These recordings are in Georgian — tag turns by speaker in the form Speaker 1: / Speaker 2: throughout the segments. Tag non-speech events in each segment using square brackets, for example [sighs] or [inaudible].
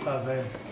Speaker 1: custa
Speaker 2: zero.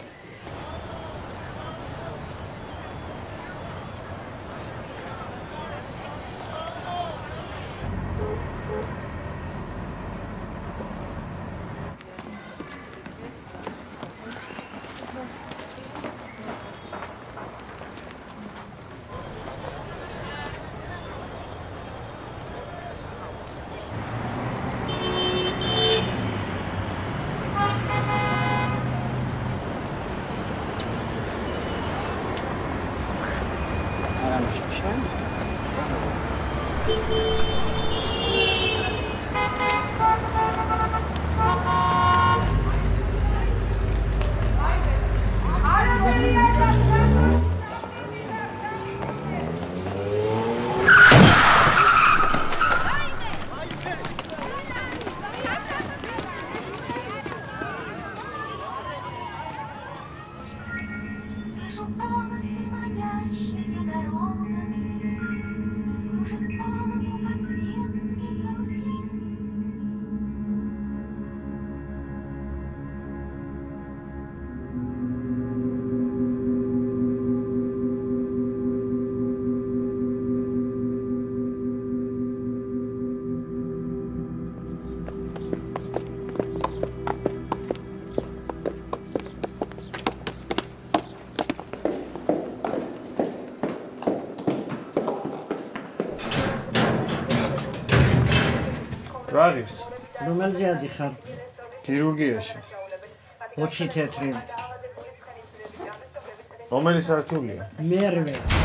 Speaker 3: რომელზე ადიხარ?
Speaker 2: ქირურგიაში.
Speaker 3: 20 თეთრი.
Speaker 2: რომელი სართულია?
Speaker 3: მერვე.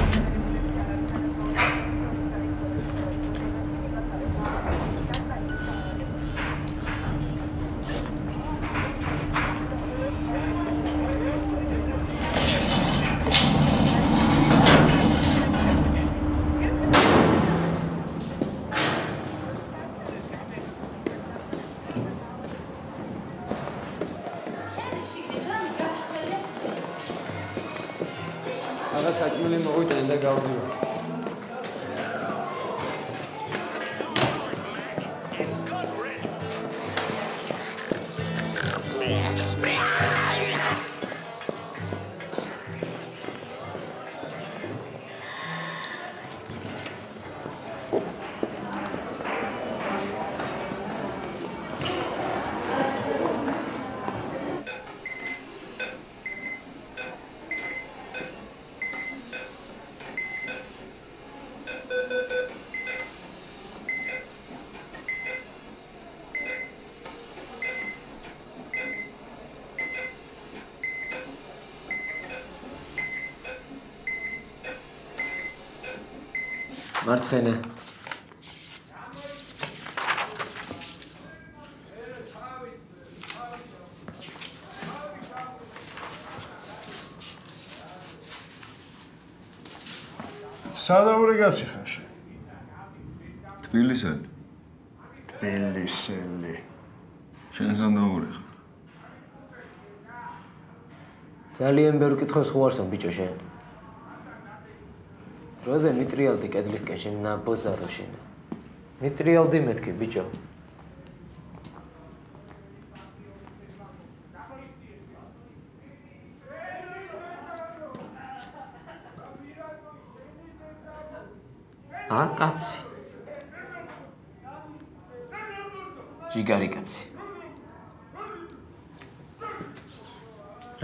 Speaker 4: მარცხენა
Speaker 2: სადაური კაცი ხარ შე?
Speaker 5: თბილისელი.
Speaker 2: თბილისელი.
Speaker 5: შენ სადაური ხარ?
Speaker 4: ძალიან ბევრ კითხვას ხوارსო ბიჭო შენ. როზე მიტრიალდი კედლისკენ შენ ნაბოზარო შენ მიტრიალდი მეთქი ბიჭო. ა კაცი. ჯიგარი კაცი.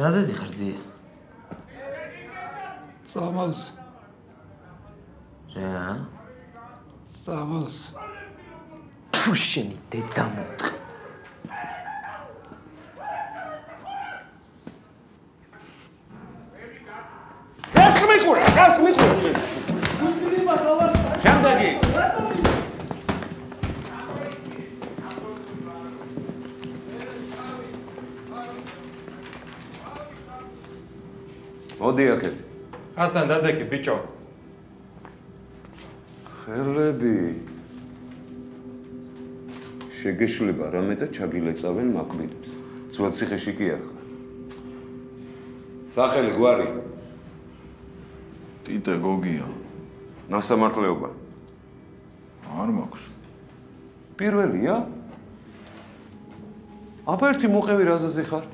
Speaker 4: რაზეზე ხარ ძია
Speaker 1: წამალს,
Speaker 4: რა
Speaker 1: წამალს.
Speaker 4: ფუშენი დედამოტყ
Speaker 2: რას მიყურა? რას მიყურა? შემდეგი.
Speaker 6: მოდი აქეთ.
Speaker 7: ასთან დადეკი ბიჭო.
Speaker 6: ხელები. შეგეშლება რამე და ჩაგილეწავენ მაკბილებს. ძვაციხეში კი არ ხარ. სახელი გვარი.
Speaker 5: ტიტე გოგია.
Speaker 6: ნასამართლეობა.
Speaker 5: არ მაქვს.
Speaker 6: პირველია? აბა ერთი მოყევი რაზეზე ხარ?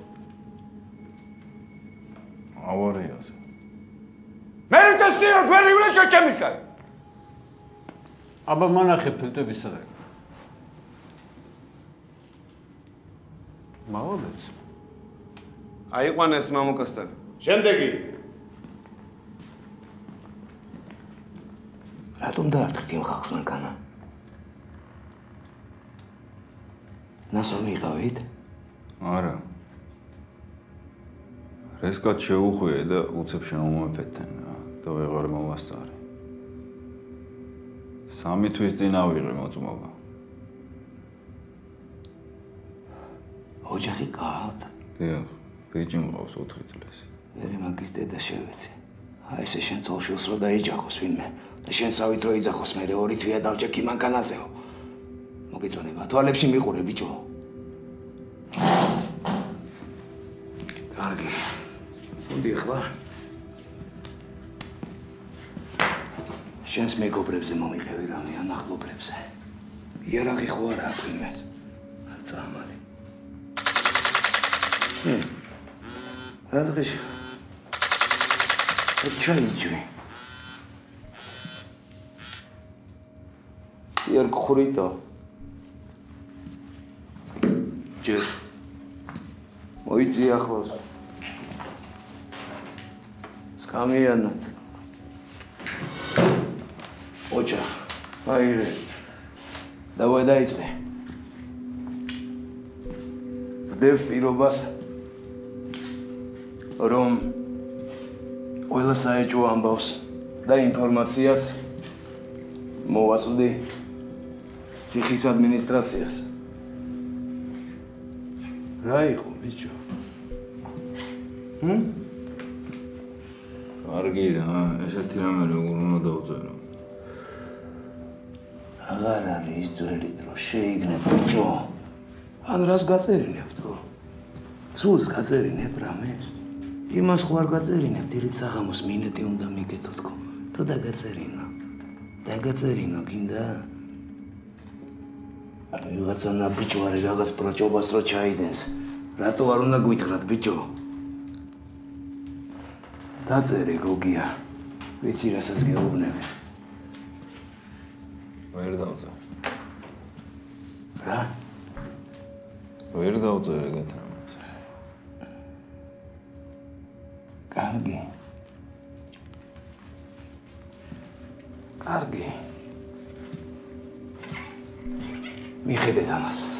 Speaker 8: ავარიაზე.
Speaker 9: მე რითოსია გვერი უნდა შეჩემისა
Speaker 1: აბა მანახე ფილტების სადაა. მაღალაც.
Speaker 10: აიყვანეს მამუკასთან.
Speaker 9: შემდეგი
Speaker 11: რატომ დაარტყდი ხალხს მანქანა? ნასო მიყავით?
Speaker 8: არა. რესკად შეუხვიე და უცებ შემომეფეთენ და ვეღარ მოვასწარე. სამი თვის წინ ავიღე მოწმობა.
Speaker 11: ოჯახი ყავთ?
Speaker 8: დიახ, ბიჭი მყავს 4 წლის.
Speaker 11: მე მაგის დედა შევეცი. აი ესე შენ წოლშილს რო დაეჯახოს ვინმე და შენ სავით რო იძახოს მე ორი თვია დავჭექი მანქანაზეო. მოგეწონება, თვალებში მიყურე ბიჭო. კარგი. მოდი ახლა. შენს მეგობრებზე მომიყევი რამე ან ახლობლებზე. იარაღი ხო არა აქვს იმას. წამალი. ჰმ. რა დღეში? ჩაიჯვი. იარ ხვრიტო. ჯერ. მოიწი ახლოს. სკამიანად. ოჯა. აირე. დავაი დაიწყე. ვდებ პირობას რომ ყველა საეჭვო ამბავს და ინფორმაციას მოვაწვდი ციხის ადმინისტრაციას. რა იყო ბიჭო? ჰმ?
Speaker 8: კარგი რა, ესეთი რამე როგორ უნდა დავწერო?
Speaker 11: აღარ არის ძველი დრო შეიგნებ ბიჭო. ან რას გაწერინებ თუ? სულს გაწერინებ რამეს? იმას ხო არ გაწერინებ, დილით საღამოს მინეტი უნდა მიგეთო თქო. თუ დაგაწერინო. დაგაწერინო გინდა? არ ვიღაცა ნაბიჯო არის რაღაც პროჭობას რო ჩაიდენს. რატო არ უნდა გვითხრათ ბიჭო? დაწერე გოგია. ვიცი რასაც გეუბნები.
Speaker 8: ვერ დავწერე.
Speaker 11: რა?
Speaker 8: ვერ დავწერე ეგეთ რამეს.
Speaker 11: კარგი. კარგი. მიხედეთ ამას.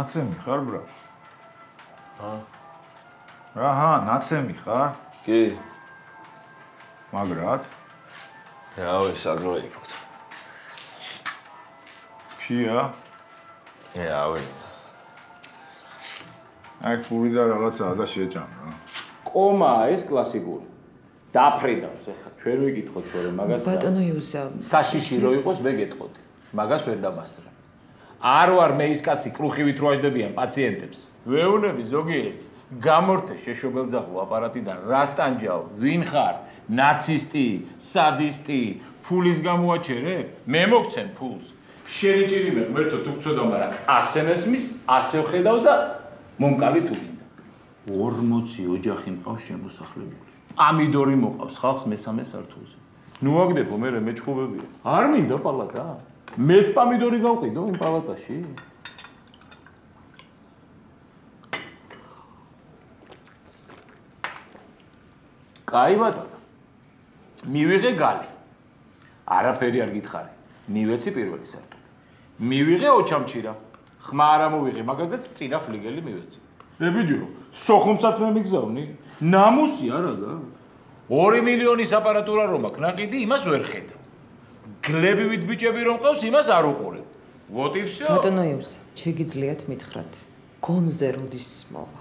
Speaker 9: ნაცემი ხარ ბრა? ჰა. რა ჰა, ნაცემი ხარ?
Speaker 8: კი,
Speaker 9: მაგრად?
Speaker 8: რავი, საგროიფოთ.
Speaker 9: ჩია?
Speaker 8: რავი.
Speaker 9: აი პური და რაღაცაა და შეჭამ რა.
Speaker 12: კომაა ეს კლასიკური. დაფრინავს ახლა ჩვენ ვიკითხოთ რომ მაგას
Speaker 13: ბატონო იუსა
Speaker 12: საშიში რო იყოს მე გეტყოდი. მაგას ვერ დამასწრებ. არ ვარ მე ის კაცი კრუხივით რო აждებიან პაციენტებს. ვეუნები ზოგიერთს გამორთე შეშობელძაღლო აპარატიდან რასტანჯავ ვინ ხარ? ნაცისტი, სადისტი, ფულის გამოაჩერე? მე მოგცემ ფულს. შენი ჭირი მე ღმერთო თუ გწოდა მაგრამ ასე მესმის, ასე ვხედავ და მომკალი თუ გინდა. 40 ოჯახი მყავს შემოსახლებული. ამიდორი მოყავს ხალხს მესამე სართულზე. ნუ აგდებო მე მე ჩხუბებია. არ მინდა პალატა? მეც პამიდორი გავყიდო იმ პალატაში? კაი ბატონო. მივიღე გალი. არაფერი არ გითხარი. მივეცი პირველი სართული. მივიღე ოჩამჩირა. ხმა არ ამოვიღე, მაგაზეც წინა ფლიგელი მივეცი. ებიჯო, სოხუმსაც მე მიგზავნი. ნამუსი არა და. 2 მილიონის აპარატურა რომ აქვს, ნაკიდი იმას ვერ ხედავ. გლებივით ბიჭები რომ ყავს, იმას არ უყურებ. What if so?
Speaker 13: ბატონო იუს, შეგიძლიათ მითხრათ. გონზე როდის მოვა?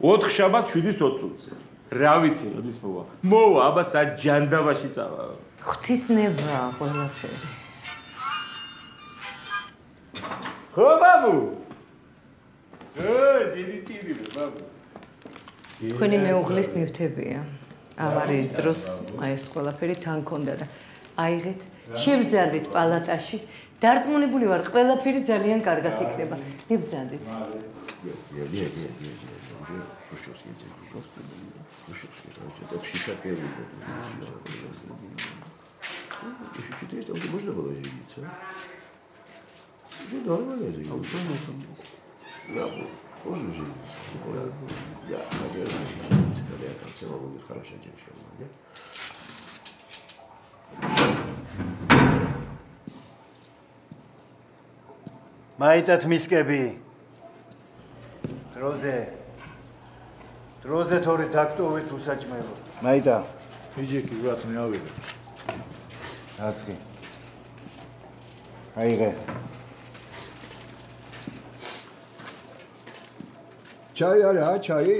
Speaker 12: 4 შაბათ 7-ის 20 წუთზე. რა ვიცი, როდის მოვა? მოვა, აბა საჯანდაბაში წავა.
Speaker 13: ღვთისნება ყველაფერი.
Speaker 12: ხო, ბაბუ? ე, ჯირი ჯირი ბაბუ.
Speaker 13: თქვენი მეუღლის ნივთებია. ავარიის დროს აი ეს ყველაფერი თან ქონდა და აიღეთ, შევძანდით პალატაში. დარწმუნებული ვარ, ყველაფერი ძალიან კარგად იქნება. მიბძანდით.
Speaker 14: მაიტად მისკები. დროზე. დროზე თორე დაქტოვეთ უსაჭმელო. მაიტა.
Speaker 9: იჯეკი ბრატ მე ავიღე.
Speaker 14: ასხი. აიღე.
Speaker 9: ჩაი არა, ჩაი?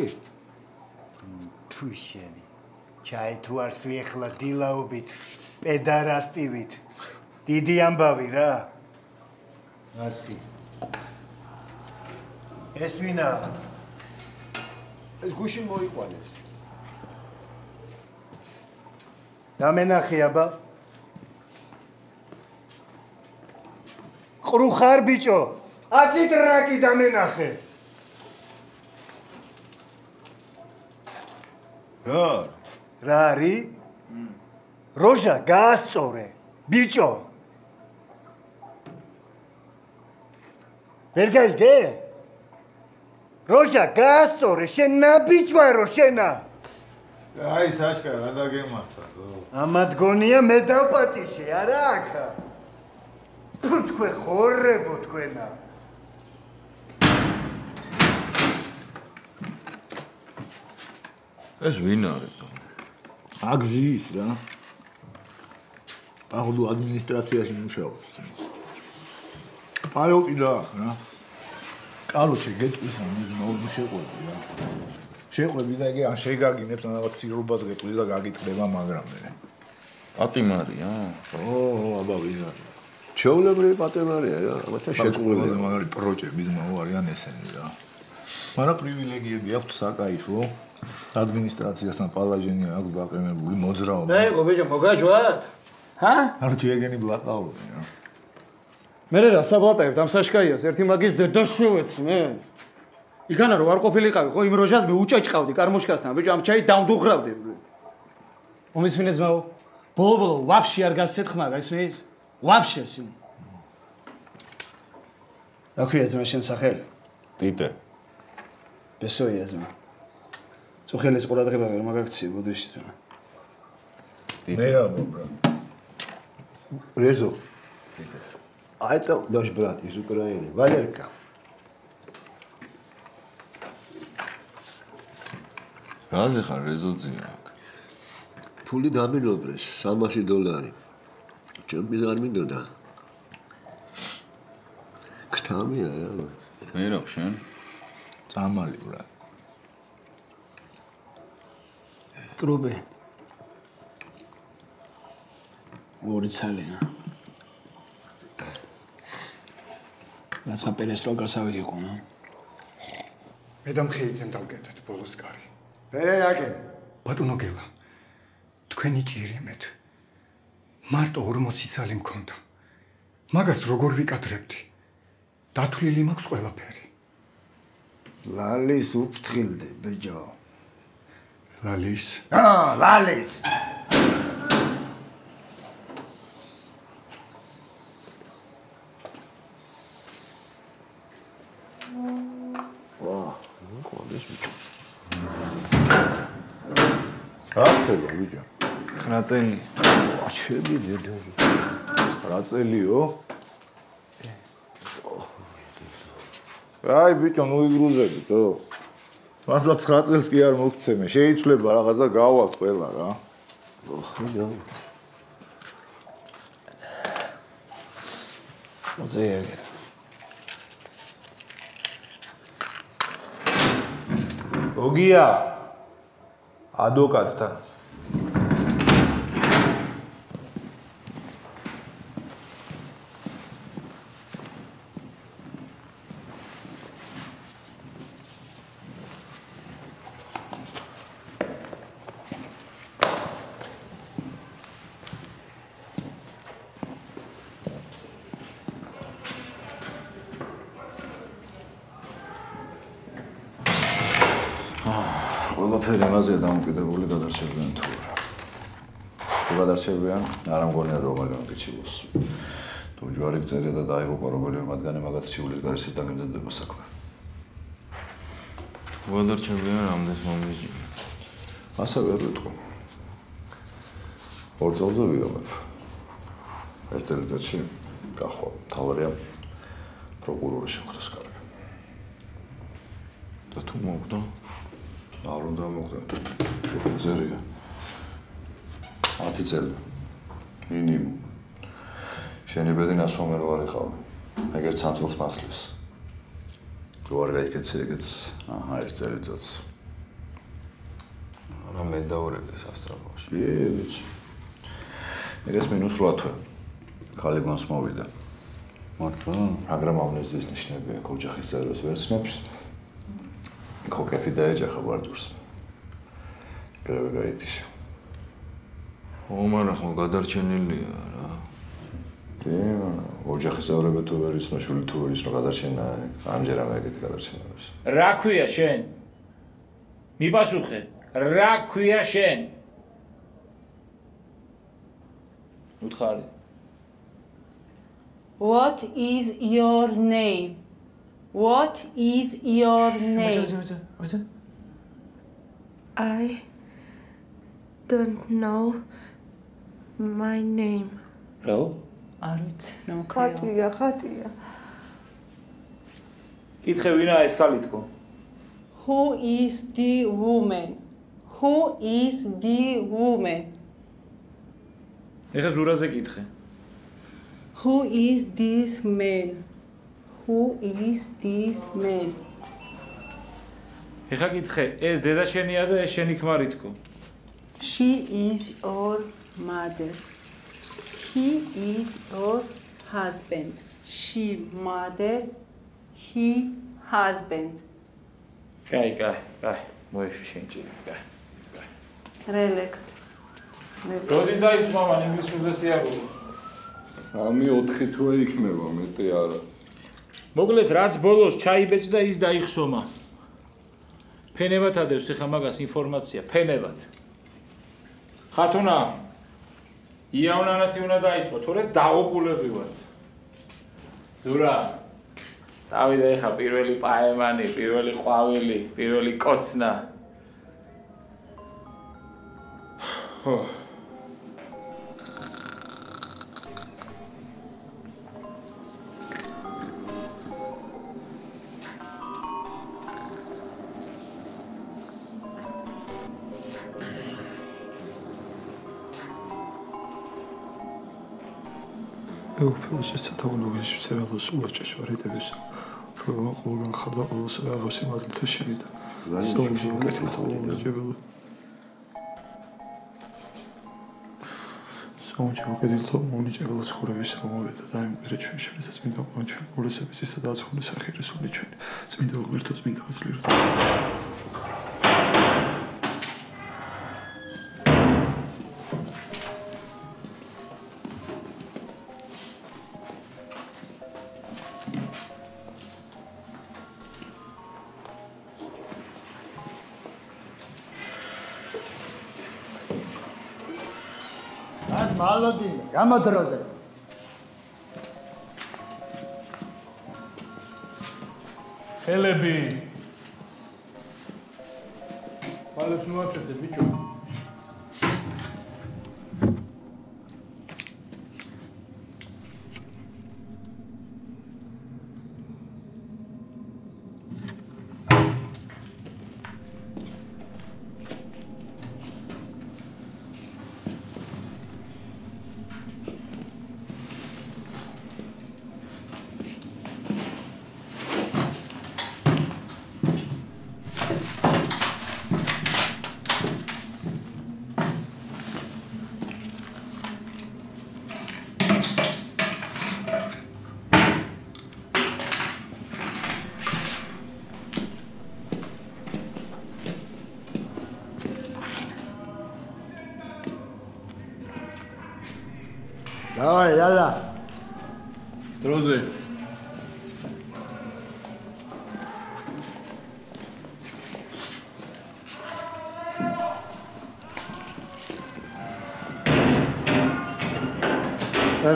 Speaker 14: თუშენი. ჩაი თუ არ სვი ახლა დილაობით, პედარასტივით. დიდი ამბავი რა. ასხი. ეს ვინა?
Speaker 9: ეს გუში მოიყვანეს.
Speaker 14: დამენახე აბა. ყრუხარ ბიჭო. აწი ტრაკი დამენახე.
Speaker 9: რა?
Speaker 14: რა არის? როჟა გაასწორე. ბიჭო. ვერ გაიგე? როჟა გაასწორე, შენ ნაბიჯვარო შენა.
Speaker 9: აი საშკა რა დაგემართა.
Speaker 14: ამადგონია მე დავპატიშე, არა თუ თქვენ ხორებო თქვენა.
Speaker 9: ეს ვინ არის? აგზის რა. აღდო ადმინისტრაციაში მუშაობს. პაიოტი და რა. კაროჩე გეტყვის რომ ის მოუ შეყვები რა. შეყვები და იგი ან შეგაგინებს ან რაღაც სირობას გეტყვის და გაგიტყდება მაგრამ მე.
Speaker 5: პატიმარია?
Speaker 9: ო, აბა არის?
Speaker 15: ჩეულებრივი პატრონარია რა, ამათა შეწყვილება.
Speaker 9: მაგარი პროჭების მაო არიან ესენი რა. მაგრამ პრივილეგიები აქვთ საკაიფო. ადმინისტრაციასთან პალაჟენი აქვს დაყენებული მოძრაობა.
Speaker 16: რა იყო ბიჭო მოგაჯვათ? ჰა?
Speaker 9: არ ჯეგენი ბლატაური რა.
Speaker 17: მე რა საბლატაებთ ამ საშკაიას ერთი მაგის დედაშოვეც მე. იქანა რო არ ყოფილიყავი ხო? იმ როჟას მე უჭაჭყავდი კარმოშკასთან ბიჭო ამ ჩაი დავდუღრავდი მომისმინეს მაო. ბოლო ბოლო ვაფშე არ გასცეთ ხმა გასმის ვაფშე სი რა ქვია ზმა შენ სახელი?
Speaker 5: ტიტე.
Speaker 17: ბესოია ზმა წუხელის ყურადღება ვერ მაგაქცია ბუდეში ზმა
Speaker 9: მე რა მობრა
Speaker 15: Резо. А это наш брат из Украины, Валерка.
Speaker 5: რაზე ხარ რეზოძია აქ?
Speaker 15: ფული დამინობრეს 300 დოლარი. ჩვენ მიზ არ მინდოდა. ქთამია რა.
Speaker 5: მე რა შენ?
Speaker 9: წამალი ბრატ.
Speaker 16: ტრუბე. ორი ცალია. რაცა პერეს რო გასავი იყო, ნო?
Speaker 14: მე დამხეიძემ დავკეთეთ ბოლოს კარი.
Speaker 15: ფერერაკე.
Speaker 14: ბატონო გელა. თქვენი ჭირიმეთ. მარტო 40 ცალი მქონდა. მაგას როგორ ვიკადრებდი? დათვლილი მაქვს ყველაფერი.
Speaker 15: ლალის უფრთხილდე, ბიჭო.
Speaker 14: ლალის?
Speaker 15: აა, ლალის. მოყვანეს ბიჭო.
Speaker 9: რა ხდება ბიჭო?
Speaker 12: 9 წელი.
Speaker 15: ჩემი დედო.
Speaker 18: რა წელიო? აი ბიჭო, ნუ იგრუზებითო. მართლა 9 წელს კი არ მოგცემე. შეიძლება რაღაცა გავალთ ყველა რა.
Speaker 15: ხო,
Speaker 16: მოძიეგე.
Speaker 18: ოგია ადვოკატთან
Speaker 8: ყველაფერი იმაზეა დამოკიდებული გადარჩებიან თუ არა. თუ გადარჩებიან, არ ამგონია გიჩილოს. თუ ჯვარი წერია და დაიღუპა რომელიმე მათგანი მაგათ ჩიულის გარშე დაგემზადება საქმე.
Speaker 19: გადარჩებიან რამდენს მომიჯი.
Speaker 8: ასე ვერ ვიტყვი. ორ წელზე ვიღებ. ერთ წელიწადში გახვა თავარია პროკურორი შეხვდეს კარგი. და თუ მოგდო არ უნდა მოხდეთ. ჩვენ წერია. 10 წელი. მინიმუმ. შენი ბედი ნასვამე რო არ იყავი. ეგერ ცანცელს მასლებს. რო არ გაიქეცე ეგეც, აჰა, ერთ წელიწადს.
Speaker 19: რა მე დაურეკე სასწრაფოში.
Speaker 8: ე, ვიცი. ეგეც მინუს 8 თვე. ხალი გონს მოვიდა. მართლა? მაგრამ ამნეზიის ნიშნები აქვს ოჯახის წევრებს ვერცნობს. ქოკეთი დაეჯახა ვარჯურს. გრევე გაითიშა.
Speaker 19: ო, მაგრამ ხო გადარჩენილია რა.
Speaker 8: კი, ოჯახის წევრები თუ ვერ იცნო, შული თუ ვერ იცნო გადარჩენა, ამჯერამ ეგეთი გადარჩენებს.
Speaker 12: რა ქვია შენ? მიპასუხე. რა ქვია შენ? უთხარი.
Speaker 20: What is your name? What is your name? I don't know my name.
Speaker 12: რა?
Speaker 13: არ ვიცი, რა მოხდა.
Speaker 14: ხატია, ხატია.
Speaker 12: კითხე ვინაა ეს ქალი თქო?
Speaker 20: Who is the woman? Who is the woman?
Speaker 12: ეხა ზურაზე კითხე.
Speaker 20: Who is this man? Who is this man?
Speaker 12: ეხა კითხე, ეს დედა შენია და ეს შენი ქმარი თქო.
Speaker 20: She is your mother. He is your husband. She mother. He husband.
Speaker 12: კაი, კაი, კაი. მოეშვი შენ ჭირი, კაი.
Speaker 20: Relax.
Speaker 12: როდი დაიწყო მამან ინგლისურზე სიარული?
Speaker 18: 3-4 თვე იქნება, მეტი არა.
Speaker 12: მოკლედ რაც ბოლოს ჩაიბეჭ და ის დაიხსომა. ფენებად ადევს ეხა მაგას ინფორმაცია, ფენებად. ხათუნა იავნანათი უნდა დაიწყო, თორე დაღუპულები ვართ. ზურა დავიდა ეხა პირველი პაემანი, პირველი ყვავილი, პირველი კოცნა. [sighs] ხო.
Speaker 21: ეუფილოსის სათაუროგეში ცერალოს სულა ჭეშმარიტების პრობლემა ყველგან ხარდა ყოველს აღავს იმადლთა შევიდა. საუბარი უკეთილთა უმოჯებელო საუბარი უკეთილთა უმოჯებელო ცხოვრების მომავედა და იმ პირ ჩვენ შენსაც მინდა ყო ჩვენ პოლისების ისა და ცხული სახირესული ჩვენ. წმინდა ღმერთოს მინდა ვძლიეროთ
Speaker 15: आमद
Speaker 18: रोज़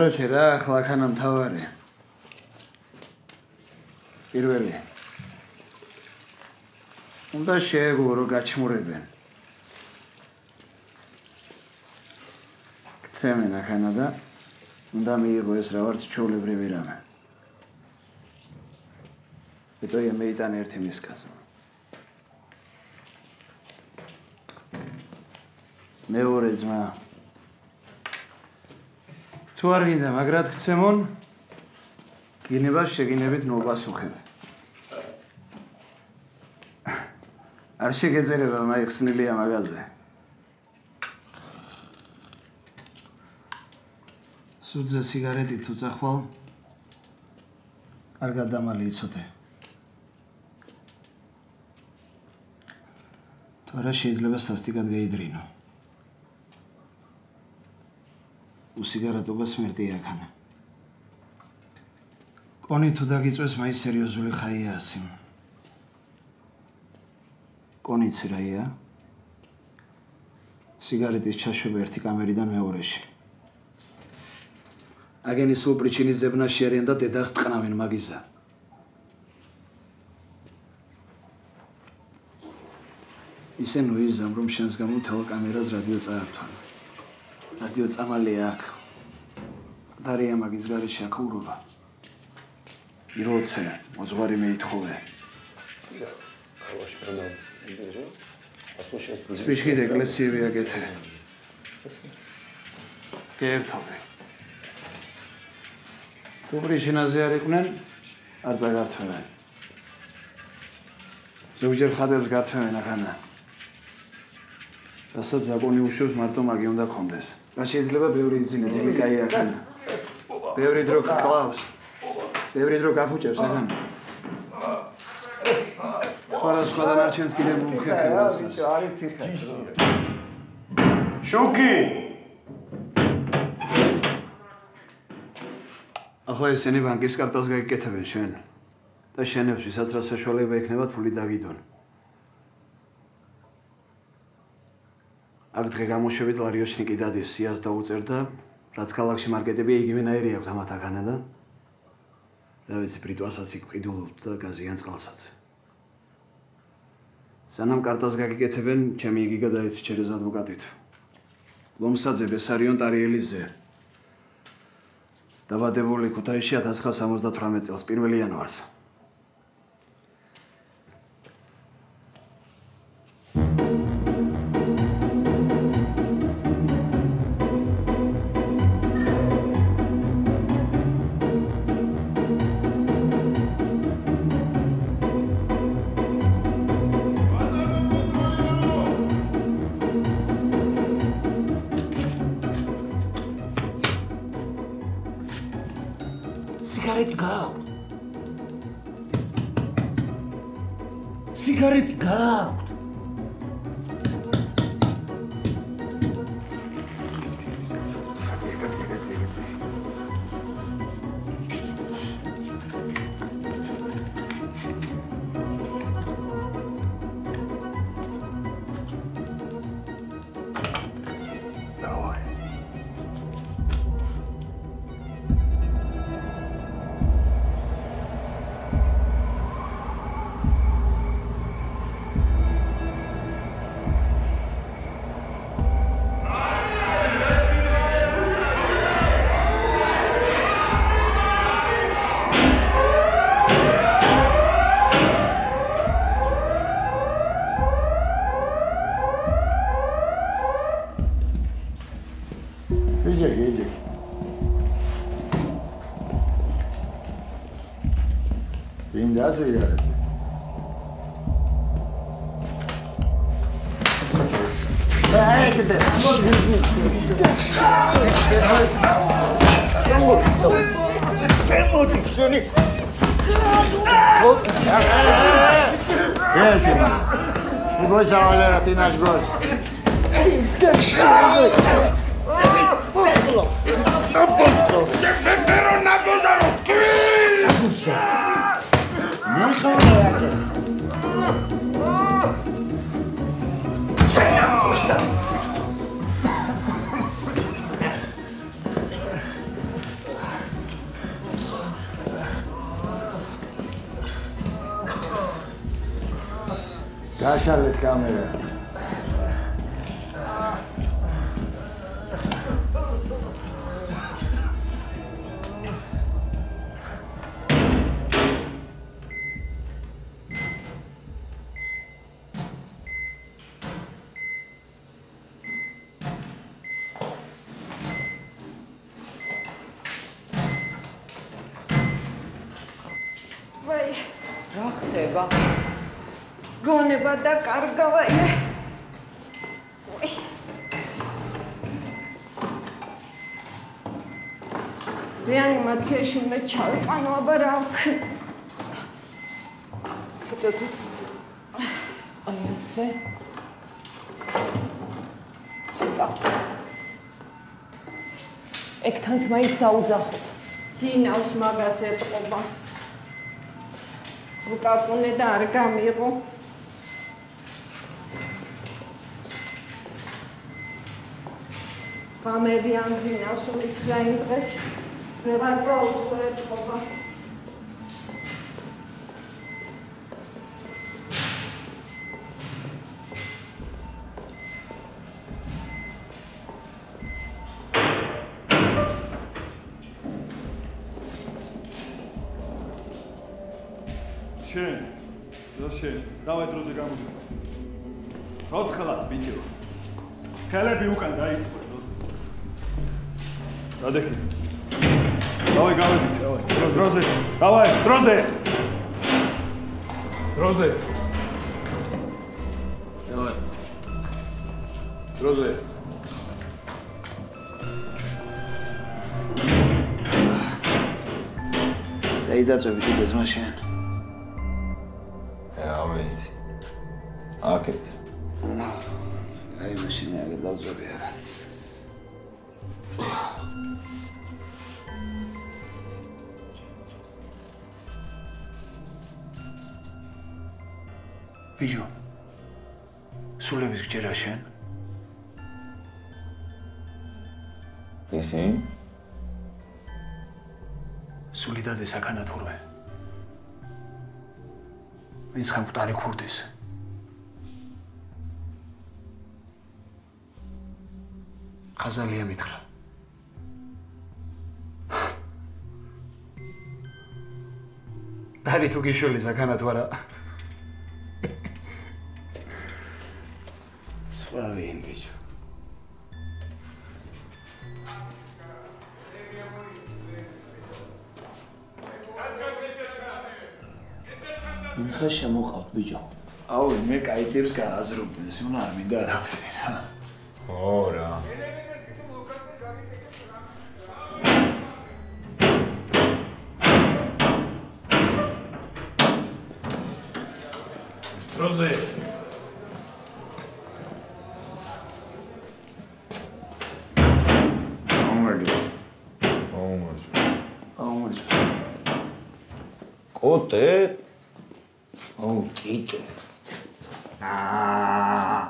Speaker 16: კაროჩე რა, ახლა ხანა მთავარი. პირველი. უნდა შეეგო რომ გაჩმურებენ. ქცემენ ახანა და უნდა მიიღო ეს რაღაც ჩოლებრივი რამე. ეტოია მეიტან ერთი მისკაზა. მეორე ძმა თუ არ გინდა მაგრად გცემონ გინებას შეგინებით ნოპასუხებ არ შეგეძერება მაიხსნილია მაგაზე სუძე სიგარეტი თუ წახვალ კარგად დამალი იცოდე არა შეიძლება სასტიკად გაიდრინო უსიგარეტობა სმერტი აქანა. კონი თუ დაგიწვეს მაინც სერიოზული ხაია ასი. კონიც რაია? სიგარეტის ჩაშვება ერთი კამერიდან მეორეში. აგენი სულ პრიჩინის ზებნაში არიან და დედას ტყნავენ მაგიზა. ისე ნუიზამ რომ შენს გამო თავ კამერას რადიო წაართვალა. რადიო წამალია აქ. დარია მაგის გარეშე აქ ურობა. იროცე, მოძღვარი მეითხოვე. სპიშკით ეკლესიები აკეთე. გეერთობე. კუბრიშინაზე არ იყვნენ, არ წაგართვენენ. ზოგჯერ ხადებს გართვენენ ახანა. რასაც ზაკონი უშვებს მარტო მაგი უნდა კონდეს. რა შეიძლება ბევრი იძინე, ძილი კაი ახანა. ბევრი დრო გკლავს. ბევრი დრო გახუჭებს ახანა. ხარა სხვა დანარჩენს კიდე მომხერხებას.
Speaker 15: ბიჭო, არის ფიხა.
Speaker 16: შოკი! ახლა ესენი ბანკის კარტას გაიკეთებენ შენ და შენებს ვისაც რა საშუალება ექნება თული დაგიდონ. აქ დღე გამოშვებით ლარიოშნიკი დადის სიას დაუწერ და რაც ქალაქში მარკეტები იგივენაირი აქვს ამათ აგანა და რა ვიცი ბრიტვასაც იქ ყიდულობთ და გაზიან წყალსაც. სანამ კარტას გაგიკეთებენ, ჩემი იგი გადაეცი ჩერეს ადვოკატით. ლომსაძე ბესარიონ ტარიელიზე. დაბადებული ქუთაისში 1978 წელს 1 იანვარს. სიგარეტი გააქვთ?
Speaker 22: მაინც დაუძახოთ.
Speaker 23: ძინავს მაგას ეთყობა. უკაკუნე და არ გამიღო. გამები ამ ძინავს უთხრა იმ დღეს. ვეღარ პროუცხო ეთყობა.
Speaker 12: შენ და შენ? დავაი დროზე გამოვიდა როცხლად ბიჭო? ხელები უკან დაიწყე გადაიქი დავაი გავედით დავაი. დროზე დავაი დროზე დროზე
Speaker 24: დავაი. დროზე
Speaker 16: საიდაც ვები გეზმა შენ.
Speaker 5: აკეთ.
Speaker 16: აი მაშინ მე აგერ დავწვევი აქ. ბიჭო სულების გჯერა შენ
Speaker 5: ისი?
Speaker 16: სული და დესაქანა თურმე ის ხამკტარი ქურდის ხაზალია მითხრა დარი თუ გიშველი ზაქანა თუ არა სხვა ვინ ბიჭო
Speaker 11: ინცხა შემოყავთ ბიჭო. აუ მე კაიტებს გააზრობდი, ეს უნდა არ მინდა არაფერი რა.
Speaker 5: ო რა.
Speaker 12: დროზე
Speaker 5: აუმერჯო. აუმერჯო.
Speaker 16: აუმერჯო.
Speaker 5: კოტე
Speaker 16: ო კიტე
Speaker 5: აა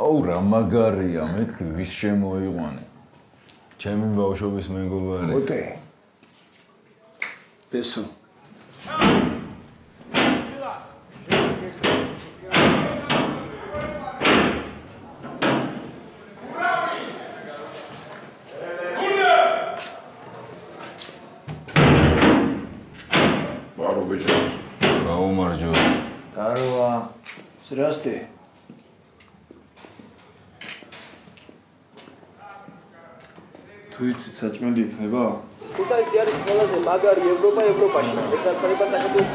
Speaker 5: აუ რა მაგარია მეთქი ვის შემოიყვანე? ჩემი ბავშვობის მეგობარი.
Speaker 16: კოტე პესო
Speaker 12: იქნება?
Speaker 25: ქუთაისი არის ყველაზე მაგარი ევროპა ევროპაში. ეს არ ხდება საქართველოს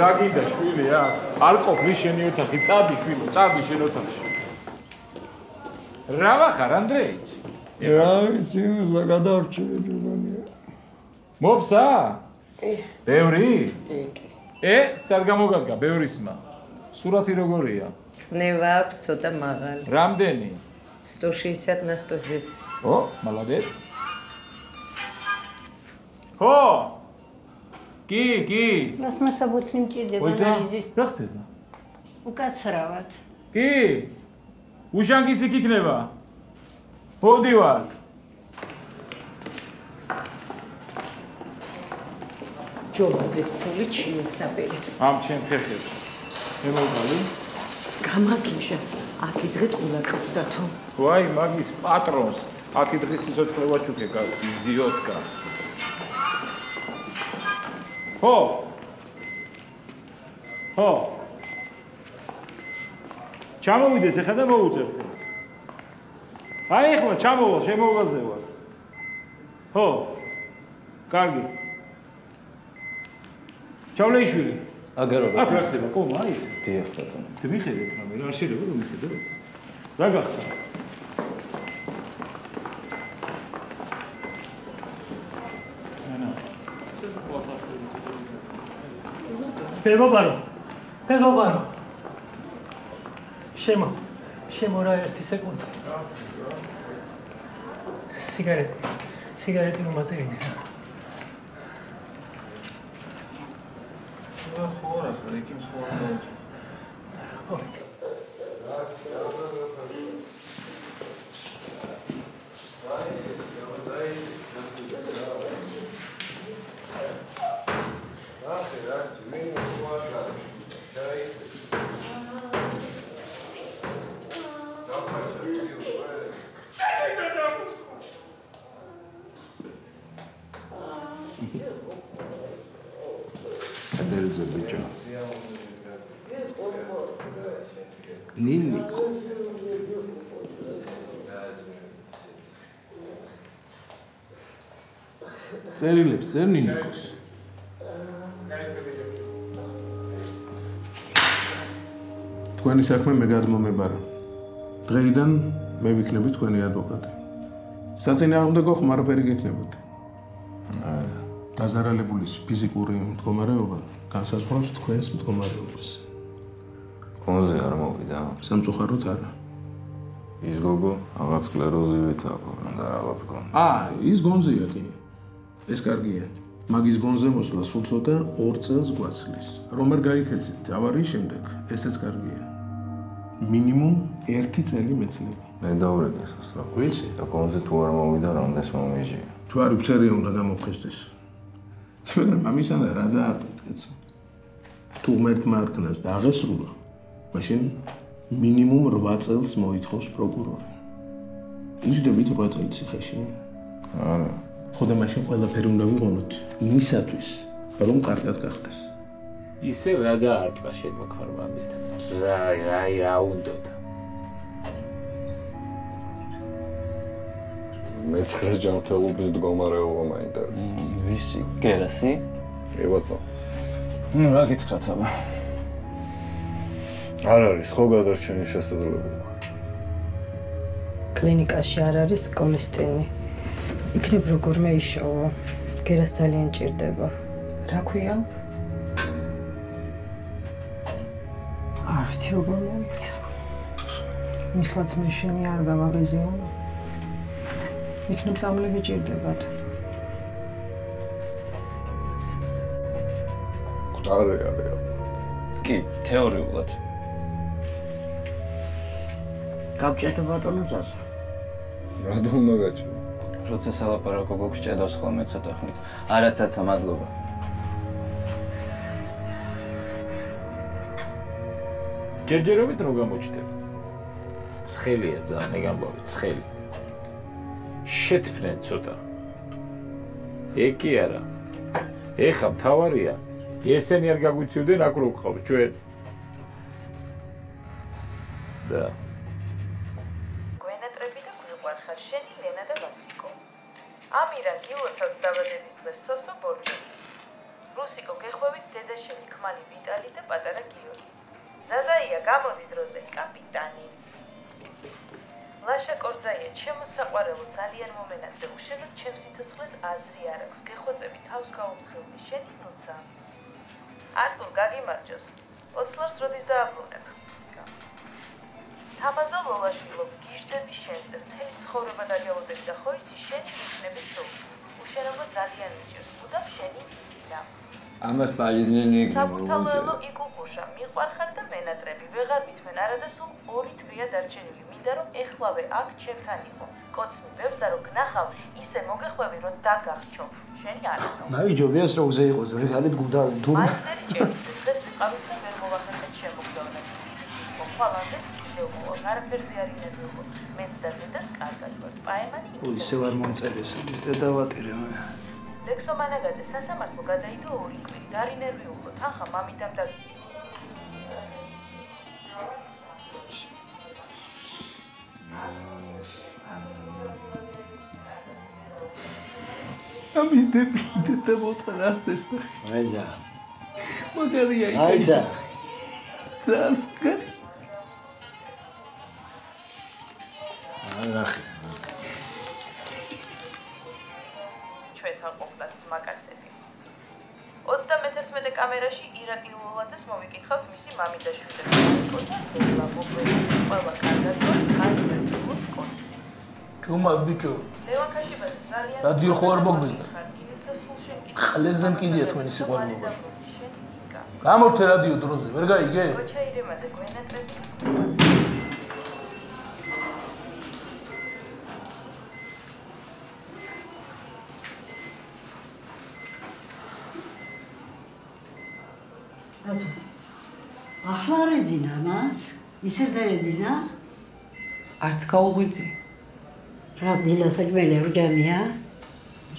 Speaker 12: რა გინდა შვილი რა? არ ყოფილი შენი ოთახი, წადი შვილი, წადი შენ ოთახში. რა ვახარ ანდრეიც?
Speaker 9: რა ვიცი, უზა გადავრჩები მგონია.
Speaker 12: მოფსა?
Speaker 13: კი.
Speaker 12: ბევრი?
Speaker 13: კი, კი.
Speaker 12: ე, სად გამოგადგა ბევრისმა? სურათი როგორია?
Speaker 13: წნევა აქვს ცოტა მაღალი.
Speaker 12: რამდენი?
Speaker 13: 160 на 110.
Speaker 12: ო, молодец. ხო? კი, კი.
Speaker 26: მას მასაბუთლი მჭირდება
Speaker 12: ოიცა,
Speaker 26: ანალიზის.
Speaker 12: რა ხდება?
Speaker 26: უკაცრავად.
Speaker 12: კი. უშანგისი იქნება. მოდივარ.
Speaker 13: ჯობაძის ცოლი ჩიესაბერებს.
Speaker 12: ამ ჩემ ფეხებს. მე მოვგალი?
Speaker 13: გამაგიჟა. 10 დღე ყულა ყავდა თუ.
Speaker 12: ვაი, მაგის პატრონს 10 დღის სიცოცხლე ვაჩუქე კაცი, ზიოტკა. ხო. ხო. ჩამოვიდეს ახლა და მოუწევთ. აი ახლა ჩამოვალ, შემოვლაზე ვარ. ხო. კარგი. ჩავლეიშვილი.
Speaker 8: აგერო.
Speaker 12: აქ რა ხდება? კომა აი ეს.
Speaker 8: დიახ, ბატონო.
Speaker 12: თუ მიხედეთ რა, რა შეიძლება რომ მიხედო? რა გახდა?
Speaker 27: მეგობარო მეგობარო შემო შემო რა ერთი シガレッ
Speaker 12: トシガ
Speaker 9: レッ
Speaker 27: トの祭りね。ラーセラー、自分の
Speaker 16: ნინიკო წერილებს წერ ნინიკოს
Speaker 28: თქვენი საქმე მე გადმომებარა. დღეიდან მე ვიქნები თქვენი ადვოკატი. საწინააღმდეგო ხმარფერი გექნებოდი. დაზარალებულის ფიზიკური მდგომარეობა განსაზღვრავს თქვენს მდგომარეობას.
Speaker 5: კონზე არ მოვიდა.
Speaker 28: სამწუხაროდ არა.
Speaker 5: ის გოგო რაღაც სკლეროზივით აქვს და რაღაც გონ.
Speaker 28: აა, ის გონზია კი. ეს კარგია. მაგის გონზე მოსვლა სულ ცოტა 2 წელს გვაცლის. რომ არ გაიქეცით ავარიის შემდეგ, ესეც კარგია. მინიმუმ 1 წელი მეცლება.
Speaker 5: მე დავრეგე სასწრაფო. ვიცი და კონზე თუ არ მოვიდა რამდენს მომიჟია.
Speaker 28: ჯვარი ფერია უნდა გამოფხიზდეს. მაგრამ ამისანა რა დაარტყეთ კაცო? თუ მერტმა არქნას დააღესრულა, მაშინ მინიმუმ 8 წელს მოითხოვს პროკურორი. იჯდებით 8 წელი ციხეში.
Speaker 5: არა.
Speaker 28: ხო და მაშინ ყველაფერი უნდა ვიყონოთ იმისათვის, რომ კარგად გახდეს.
Speaker 12: ისე რა დაარტყა შენ მოქმარმა ამისთან. რა რა რა უნდოდა.
Speaker 29: მეცხრეს ჯანმრთელობის მდგომარეობა მაინტერესებს.
Speaker 8: ვისი? გერასი?
Speaker 29: კი ბატონო.
Speaker 8: ნუ რა გითხრათ აბა?
Speaker 29: არ არის ხო გადარჩენის შესაძლებლობა.
Speaker 13: კლინიკაში არ არის კოლესტინი. იქნებ როგორმე იშოვა. გერას ძალიან ჭირდება.
Speaker 30: რა ქვია?
Speaker 13: არ ვიცი როგორ მოიქცა. მისლაც მეშინი არ გამაღიზიო. იქნებ წამლები ჭირდებათ.
Speaker 29: მკვდარი არის.
Speaker 8: კი, თეორიულად.
Speaker 11: გავჭედო ბატონო ზაზა.
Speaker 29: რა უნდა გაჭირო?
Speaker 8: როცა სალაპარაკო გოგსჭედავს ხოლმე ცოტა ხნით. არაცაცა მადლობა.
Speaker 12: ჯერჯერობით რო გამოჩნდება. ცხელია ძალიან ეგამბავი, ცხელი. შეთფნენ ცოტა. ეგ კი არა. ეხა მთავარია, ესენი არ გაგვიცივდნენ აქ რო გყავს ჩვენ. და
Speaker 31: გვენატრები და გვიყვარხარ შენი ლენა გილოცავთ დაბადების დღეს სოსო ბორჯე. რუსიკო გეხვევით დედა შენი ქმალი ვიტალი და პატარა გიორგი. ზაზაია, გამოდი დროზე, კაპიტანი. ლაშა კორძაია, ჩემო საყვარელო, ძალიან მომენატრე, უშენოდ ჩემს სიცოცხლეს აზრი არ აქვს. გეხვეწები თავს გაუმცხელდი შენი ნუცა. არტურ, გაგიმარჯოს. ოცლორს როდის დააბრუნებ?
Speaker 29: ამას ბაჟიზნენი იქნება
Speaker 31: საბურთალოელო იკუკუშა, მიყვარხარ და მენატრები, ვეღარ მithმენ არა და სულ ორი თვეა დარჩენილი. მინდა რომ ეხლავე აქ ჩემთან იყო. კოცნი ბებს და რომ გნახავ, ისე მოგეხვევი რომ დაგახჩო. შენი არა.
Speaker 17: მაიჯობიას რო უზე იყოს რეგალით გუდავენ თუ
Speaker 31: დღეს ვიყავით და ვერ მოვახერხეთ შემოგდოვრეთ. ხვალამდე კიდევ მოვალ, არაფერზე არ ინერვიულო. მეც და დედაც კარგად ვარ. პაემანი
Speaker 17: ო ისე ვარ მომწერეს ის დედავატირე მე
Speaker 31: ლექსო მანაგაძე სასამართლო გადაიდო ორი კვირით, არ ინერვიულო. თანხა მამიდამ და
Speaker 16: ამის დებილი და მოთხარ ასეს
Speaker 18: აიძა.
Speaker 16: მაგარია იქ
Speaker 18: აიძა.
Speaker 16: ძალიან მაგარი.
Speaker 18: არახი
Speaker 31: ჩვენთან კამერაში ირაკლი ლოლაძეს მოვიკითხავთ მისი მამი და შვილები. კოცა ხელა მოგვეცი ყველა კარგად ვარ, არ მერტულ კოც.
Speaker 16: ჩუმად ბიჭო
Speaker 31: ლევან ქაშიბაძე ძალიან
Speaker 16: რადიო ხო არ
Speaker 31: კი
Speaker 16: ყლეზე მკიდია თქვენი სიყვარულობა გამორთე რადიო დროზე ვერ გაიგე
Speaker 31: კოჩა ირემაძე გვენატრები.
Speaker 26: ახლა არ ეძინა მას? ისევ დაეძინა
Speaker 13: არც გაუღვიძი
Speaker 26: რა დილასაკმელი რჯამია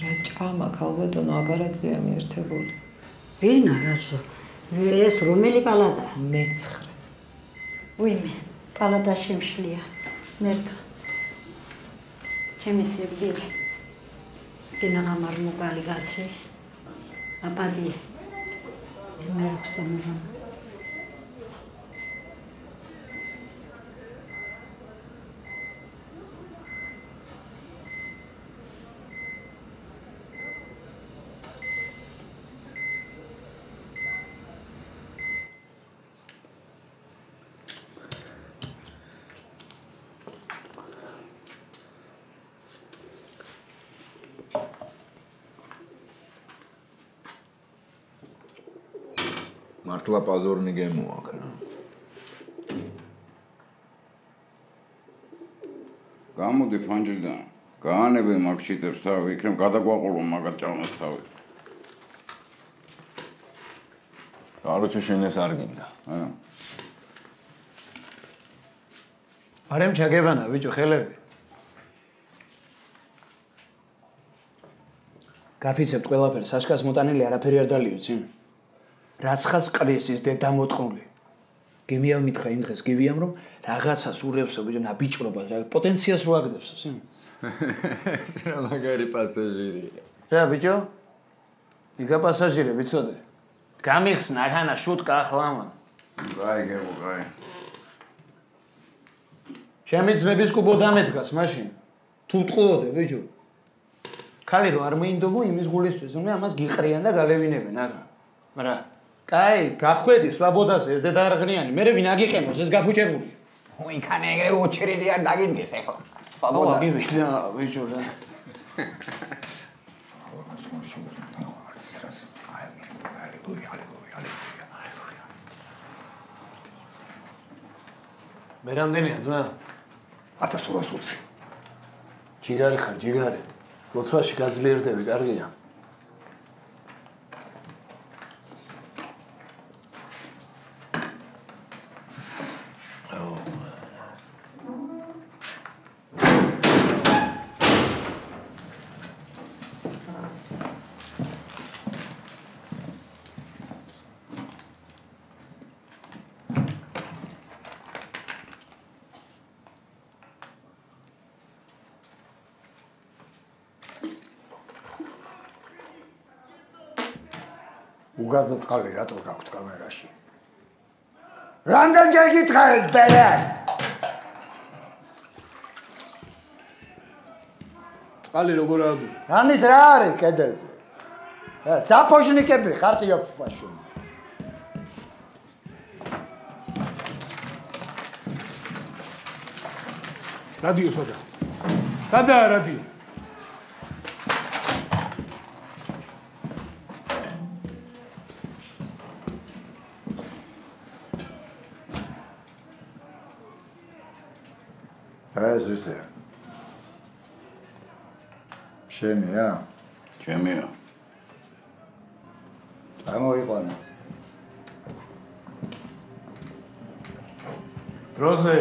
Speaker 13: რა ჭამა ქალბატონო აბარაძეა მიერთებული.
Speaker 26: ვინა რაზო ეს რომელი პალატა?
Speaker 13: მეცხრე.
Speaker 26: უიმე პალატა შემშლია. მერტ ჩემი სიკვდილი კენა გამარ მოკალი კაცი აპადი მე ხსამერა
Speaker 5: მართლა პაზორნი გემოაქ რა
Speaker 32: გამოდი ფანჯრიდან. გაანებე მარკშიტებს თავი, იქნებ გადაგვაყოლო მაგათ ჭამას თავი.
Speaker 5: კაროჩე შენ ეს არ გინდა.
Speaker 32: აა
Speaker 17: არემ ჩაგებანა ბიჭო ხელები. გაფიცებთ ყველაფერს საშკას მოტანილი არაფერი არ დალიოცი რაც ხას ყრის ის დედა მოტყული გემია მითხრა იმ დღეს გივიამ რომ რაღაცას ურევსო ბიჭო ნაბიჭრობას რა პოტენციას რო აგდებსო სი [laughs]
Speaker 29: რა მაგარი პასაჟირია.
Speaker 17: რა ბიჭო? იგა პასაჟირი ვიცოდე? გამიხსნა ხანა შუტკა ახლა მან
Speaker 32: გაი გებო გაი.
Speaker 17: ჩემი ძმების კუბო დამედგას მაშინ. თუ ტყუოდე ბიჭო? ქალი რო არ მოინდობო იმის გულისთვის რომ ამას გიყრიან და გალევინებენ არა. მაგრამ კაი გახვედი სვაბოდაზე ეს დედა არღნიანი მე ვინ აგიყენოს ეს გაფუჭებული.
Speaker 29: უიქანე ეგრე უჩრიდი არ დაგიდგეს ახლა
Speaker 17: აბა გიზინა ბიჭო რა მე რამდენია ძმა?
Speaker 16: 1220
Speaker 17: ჯიგარი ხარ ჯიგარი. ლოცვაში გაძლიერდები კარგია
Speaker 18: უგაზო წყალი რატო გაქვთ კამერაში? რამდენჯერ გითხარით ბერე?
Speaker 17: წყალი როგორ აადული?
Speaker 18: ამის რა არის კედელზე? რა საფოჟნიკები ხარტი ოფშუა.
Speaker 17: რადიო სადა? სადაა რადიო?
Speaker 18: ეს ისე. შენია?
Speaker 33: ჩემია.
Speaker 18: ამოიყვანე.
Speaker 17: დროზე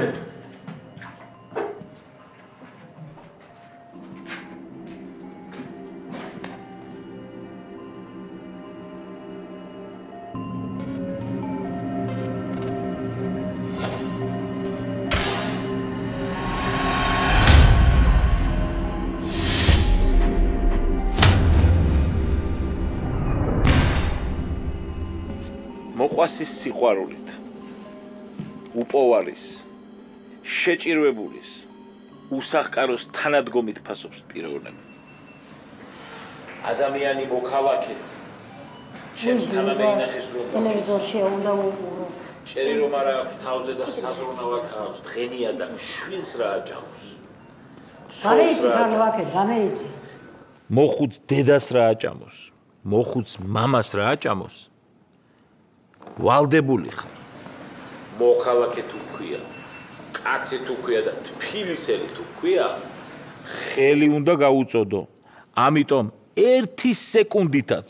Speaker 12: მოყვასის სიყვარულით. უპოვარის შეჭირვებულის უსახკაროს თანადგომით ფასობს პიროვნება ადამიანი მოქალაქე. ჩემს თანამეინახეს რომ
Speaker 26: ტელევიზორში უნდა უყურო.
Speaker 12: ჭერი რომ არა აქვს თავზე და საზრუნავად აქვს დღენია და შვილს რა აჭამოს?
Speaker 26: გამეიცი ქარლვაკე, გამეიცი.
Speaker 12: მოხუც დედას რა აჭამოს? მოხუც მამას რა აჭამოს ვალდებული ხარ. მოქალაქე თუ ქვია კაცი თუ ქვია და თბილისელი თუ ქვია ხელი უნდა გაუწოდო. ამიტომ ერთი სეკუნდითაც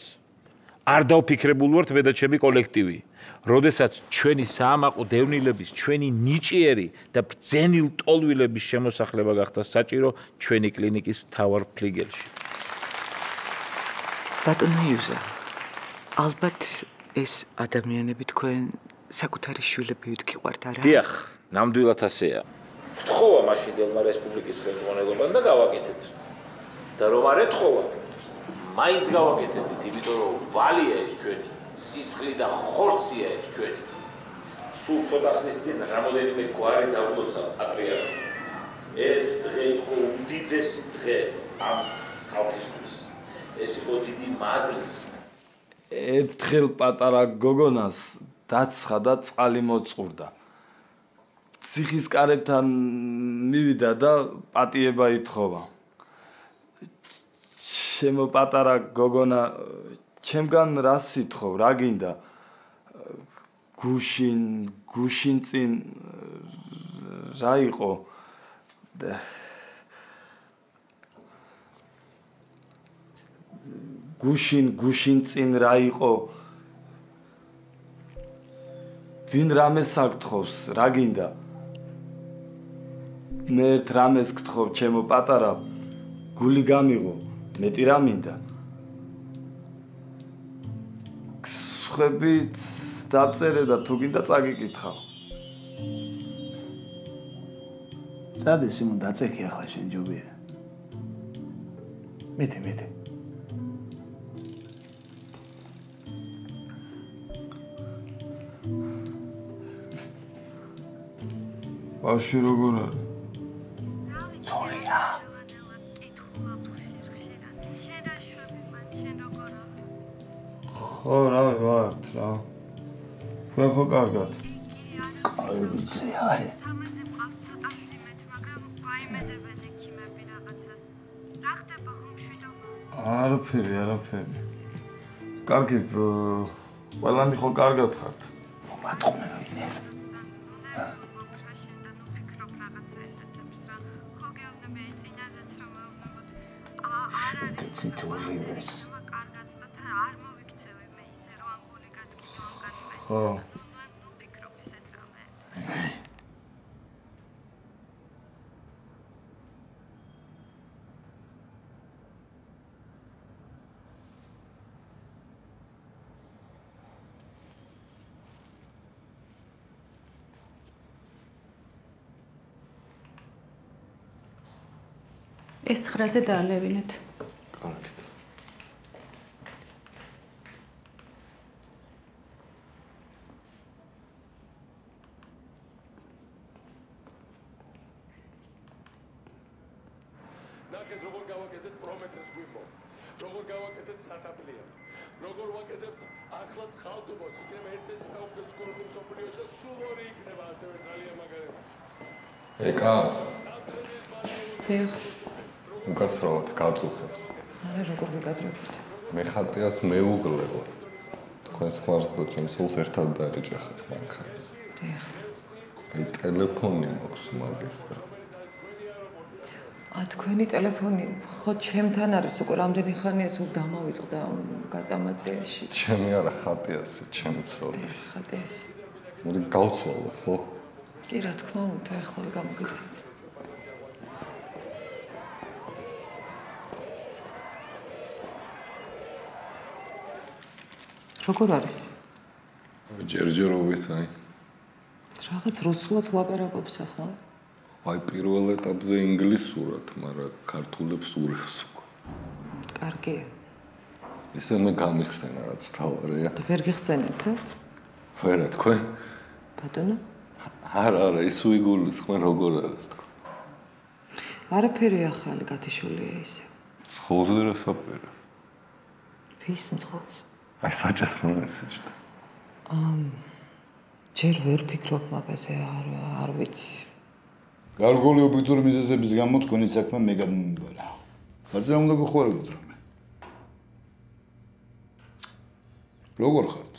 Speaker 12: არ დავფიქრებულ ვართ მე და ჩემი კოლექტივი როდესაც ჩვენი საამაყო დევნილების ჩვენი ნიჭიერი და ბრძენილ ტოლვილების შემოსახლება გახდა საჭირო ჩვენი კლინიკის მთავარ ფლიგელში.
Speaker 13: ბატონო იუზა ალბათ ეს ადამიანები თქვენ საკუთარი შვილები ვდგიყვართ არა?
Speaker 12: დიახ ნამდვილად ასეა. ვთხოვა მაშინ დელმა რესპუბლიკის ხელმძღვანელობამ და გავაკეთეთ. და რომ არ ეთხოვა მაინც გავაკეთებთ იმიტომ რომ ვალია ეს ჩვენი სისხლი და ხორცია ეს ჩვენი. სულ ცოტა ხნის წინ რამოდენიმე გვარი დავლოცა პატრიარქი. ეს დღე იყო უდიდესი დღე ამ ხალხისთვის. ეს იყო დიდი მადლის
Speaker 19: ერთხელ პატარა გოგონას დაცხა და წყალი მოწყურდა. ციხის კარებთან მივიდა და პატიება ითხოვა. ჩემო პატარა გოგონა, ჩემგან რა სითხო, რა გინდა? გუშინ, გუშინ წინ რა იყო? გუშინ, გუშინ წინ რა იყო? ვინ რამეს აკითხავს, რა გინდა? მე ერთ რამეს გთხოვ, ჩემო პატარა, გული გამიღო, მეტი რა მინდა? ხებით დაწერე და თუ გინდა წაგიკითხავ.
Speaker 16: წადე სიმონ დაწექი ახლა შენ ჯობია. მეტე მეტე.
Speaker 19: ბავშვი როგორ არის?
Speaker 16: ძოლია.
Speaker 19: ხო, რა ვართ რა. თქვენ ხო კარგად?
Speaker 16: qalbitsi აი.
Speaker 19: არაფერი, არაფერი. კარგი, ყველანი ხო კარგად ხართ?
Speaker 34: ეს 9-ზე დაალევინეთ.
Speaker 5: კარგით.
Speaker 35: ნახეთ როგორ გავაკეთეთ პრომეთეს გვიმო. როგორ გავაკეთეთ სათაფლია. როგორ ვაკეთებთ ახლაც ხალდუბოს, იქნება ერთ-ერთი საუკეთესო კლუბი მსოფლიოში, სულ ორი იქნება ასევე ძალიან მაგარი.
Speaker 29: ეკა
Speaker 13: დიახ.
Speaker 29: უკაცრავად გაწუხებს.
Speaker 13: არა როგორ გეკადრებით.
Speaker 29: მე ხატიას მეუღლებო. თქვენს ხმარს და ჩემს სულს ერთად დაეჯახეთ მანქან.
Speaker 13: დიახ.
Speaker 29: აი ტელეფონი მაქვს მაგესტრა.
Speaker 13: ა თქვენი ტელეფონი ხო ჩემთან არის უკვე რამდენი ხანია სულ დამავიწყდა გაწამაწეაში.
Speaker 29: ჩემი არა ხატიასი, ჩემი ცოლის.
Speaker 13: ხატიასი.
Speaker 29: მოდი გავცვალოთ, ხო?
Speaker 13: კი რა თქმა უნდა, ახლავე გამოგიდეთ. როგორ არის?
Speaker 29: ჯერჯერობით აი.
Speaker 13: რაღაც რუსულად ლაპარაკობს ახლა.
Speaker 29: აი პირველ ეტაპზე ინგლისურად, მაგრამ ქართულებს ურევს უკვე.
Speaker 13: კარგია.
Speaker 29: ესე მე გამიხსენა რაც თავარია.
Speaker 13: და ვერ გიხსენებთ?
Speaker 29: ვერა თქვენ?
Speaker 13: ბატონო?
Speaker 29: არა, არა, ის უიგულის ხმა როგორ არის თქვენ?
Speaker 13: არაფერი ახალი გათიშულია ისე.
Speaker 29: ხოლმე რა საპირე.
Speaker 13: ვის მძღოლს?
Speaker 29: I suggest message.
Speaker 13: Um ჯერ ვერ ვფიქრობ მაგაზე, არ არ ვიცი.
Speaker 9: გარგული ობიექტური მიზეზების გამო თქვენი საქმე მეგადმომებაა. მათზე უნდა გოხარებოთ რამე. როგორ ხართ?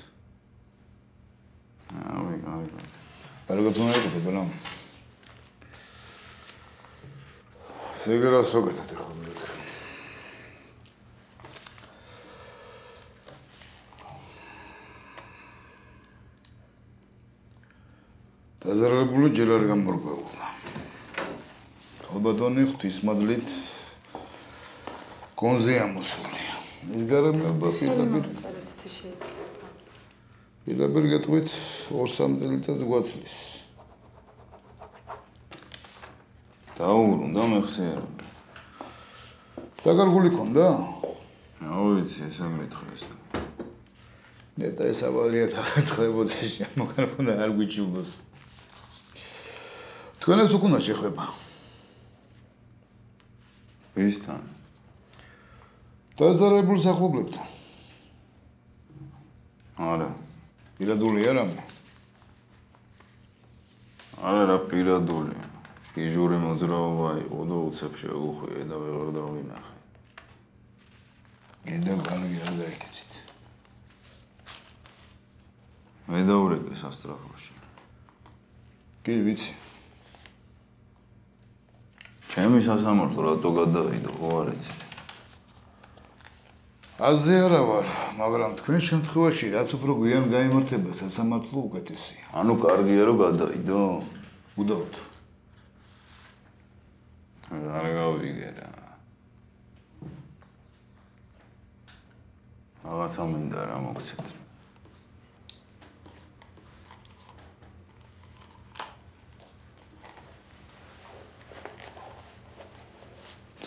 Speaker 5: ავი, ავი.
Speaker 9: კარგად უნდა იყოს, ბანო. ზეგერას როგეთეთ ახლა. დაზარალებული ჯერ არ გამორგვეულა. ალბათონი ღვთისმადლით კონზე ამოსული. ეს გარემოება პირდაპირ პირდაპირ გეტყვით 2-3 წელიწადს გვაცლის.
Speaker 5: დაუბრუნდა მეხსიერება.
Speaker 9: დაგარგული ქონდა?
Speaker 5: აუ ვიცი, ესე მეთხრეს.
Speaker 9: ნეტა ეს ავალია დააცხლებოდა შემოგარქონდა არ გვიჩულოს. თქვენებს უკუნა შეხება.
Speaker 5: ვისთან?
Speaker 9: დაზარებულ სახლობლებთან.
Speaker 5: არა.
Speaker 9: პირადული არა მე.
Speaker 5: არა რა პირადული. იჟური მოძრაობა იყო და უცებ შეუხვიე და ვეღარ დავინახე.
Speaker 9: გენდა კარგი არ დაიქეცით.
Speaker 5: მე დაურეკე სასტრაფოში.
Speaker 9: კი ვიცი.
Speaker 5: ჩემი სასამართლო რატო გადავიდო, ხო არ იცი?
Speaker 9: აზე არა ვარ, მაგრამ თქვენ შემთხვევაში რაც უფრო გვიან გამართება სასამართლო უკეთესია.
Speaker 5: ანუ კარგია რომ გადავიდო?
Speaker 9: უდავთ.
Speaker 5: არ გავიგე რა. რაღაცა მინდა რა მოგცეთ.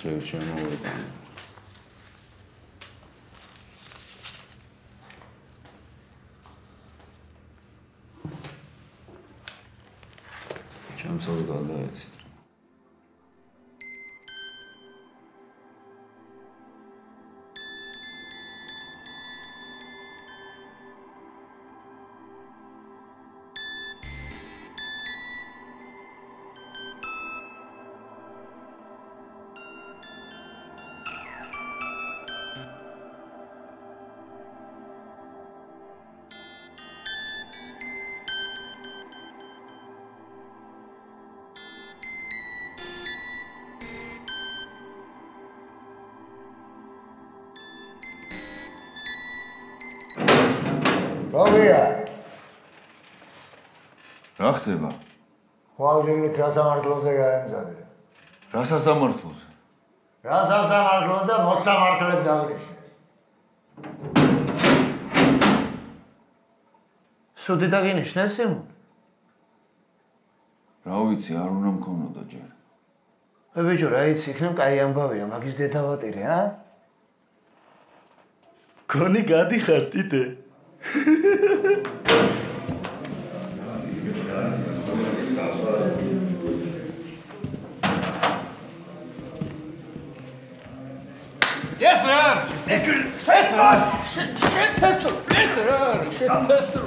Speaker 5: წრეს შემოვიდანე. ჩემსოს გადაეცით.
Speaker 18: გოგია
Speaker 5: რა ხდება?
Speaker 18: ხვალგიმით სასამართლოზე გაემზადე.
Speaker 5: რა სასამართლოზე?
Speaker 18: რა სასამართლო და მოსამართლედ დაგნიშნე.
Speaker 17: სუდი დაგინიშნე სიმო?
Speaker 5: რა ვიცი, არ უნდა მქონოდა ჯერ.
Speaker 17: ე ბიჭო, რა იცი, იქნებ კაი ამბავია, მაგის დედავატირე, ა? გონი გადიხარ ტიტე?
Speaker 36: რა არის? ეს რა არის? შენ თესლ, ეს რა არის? შენ თესლ.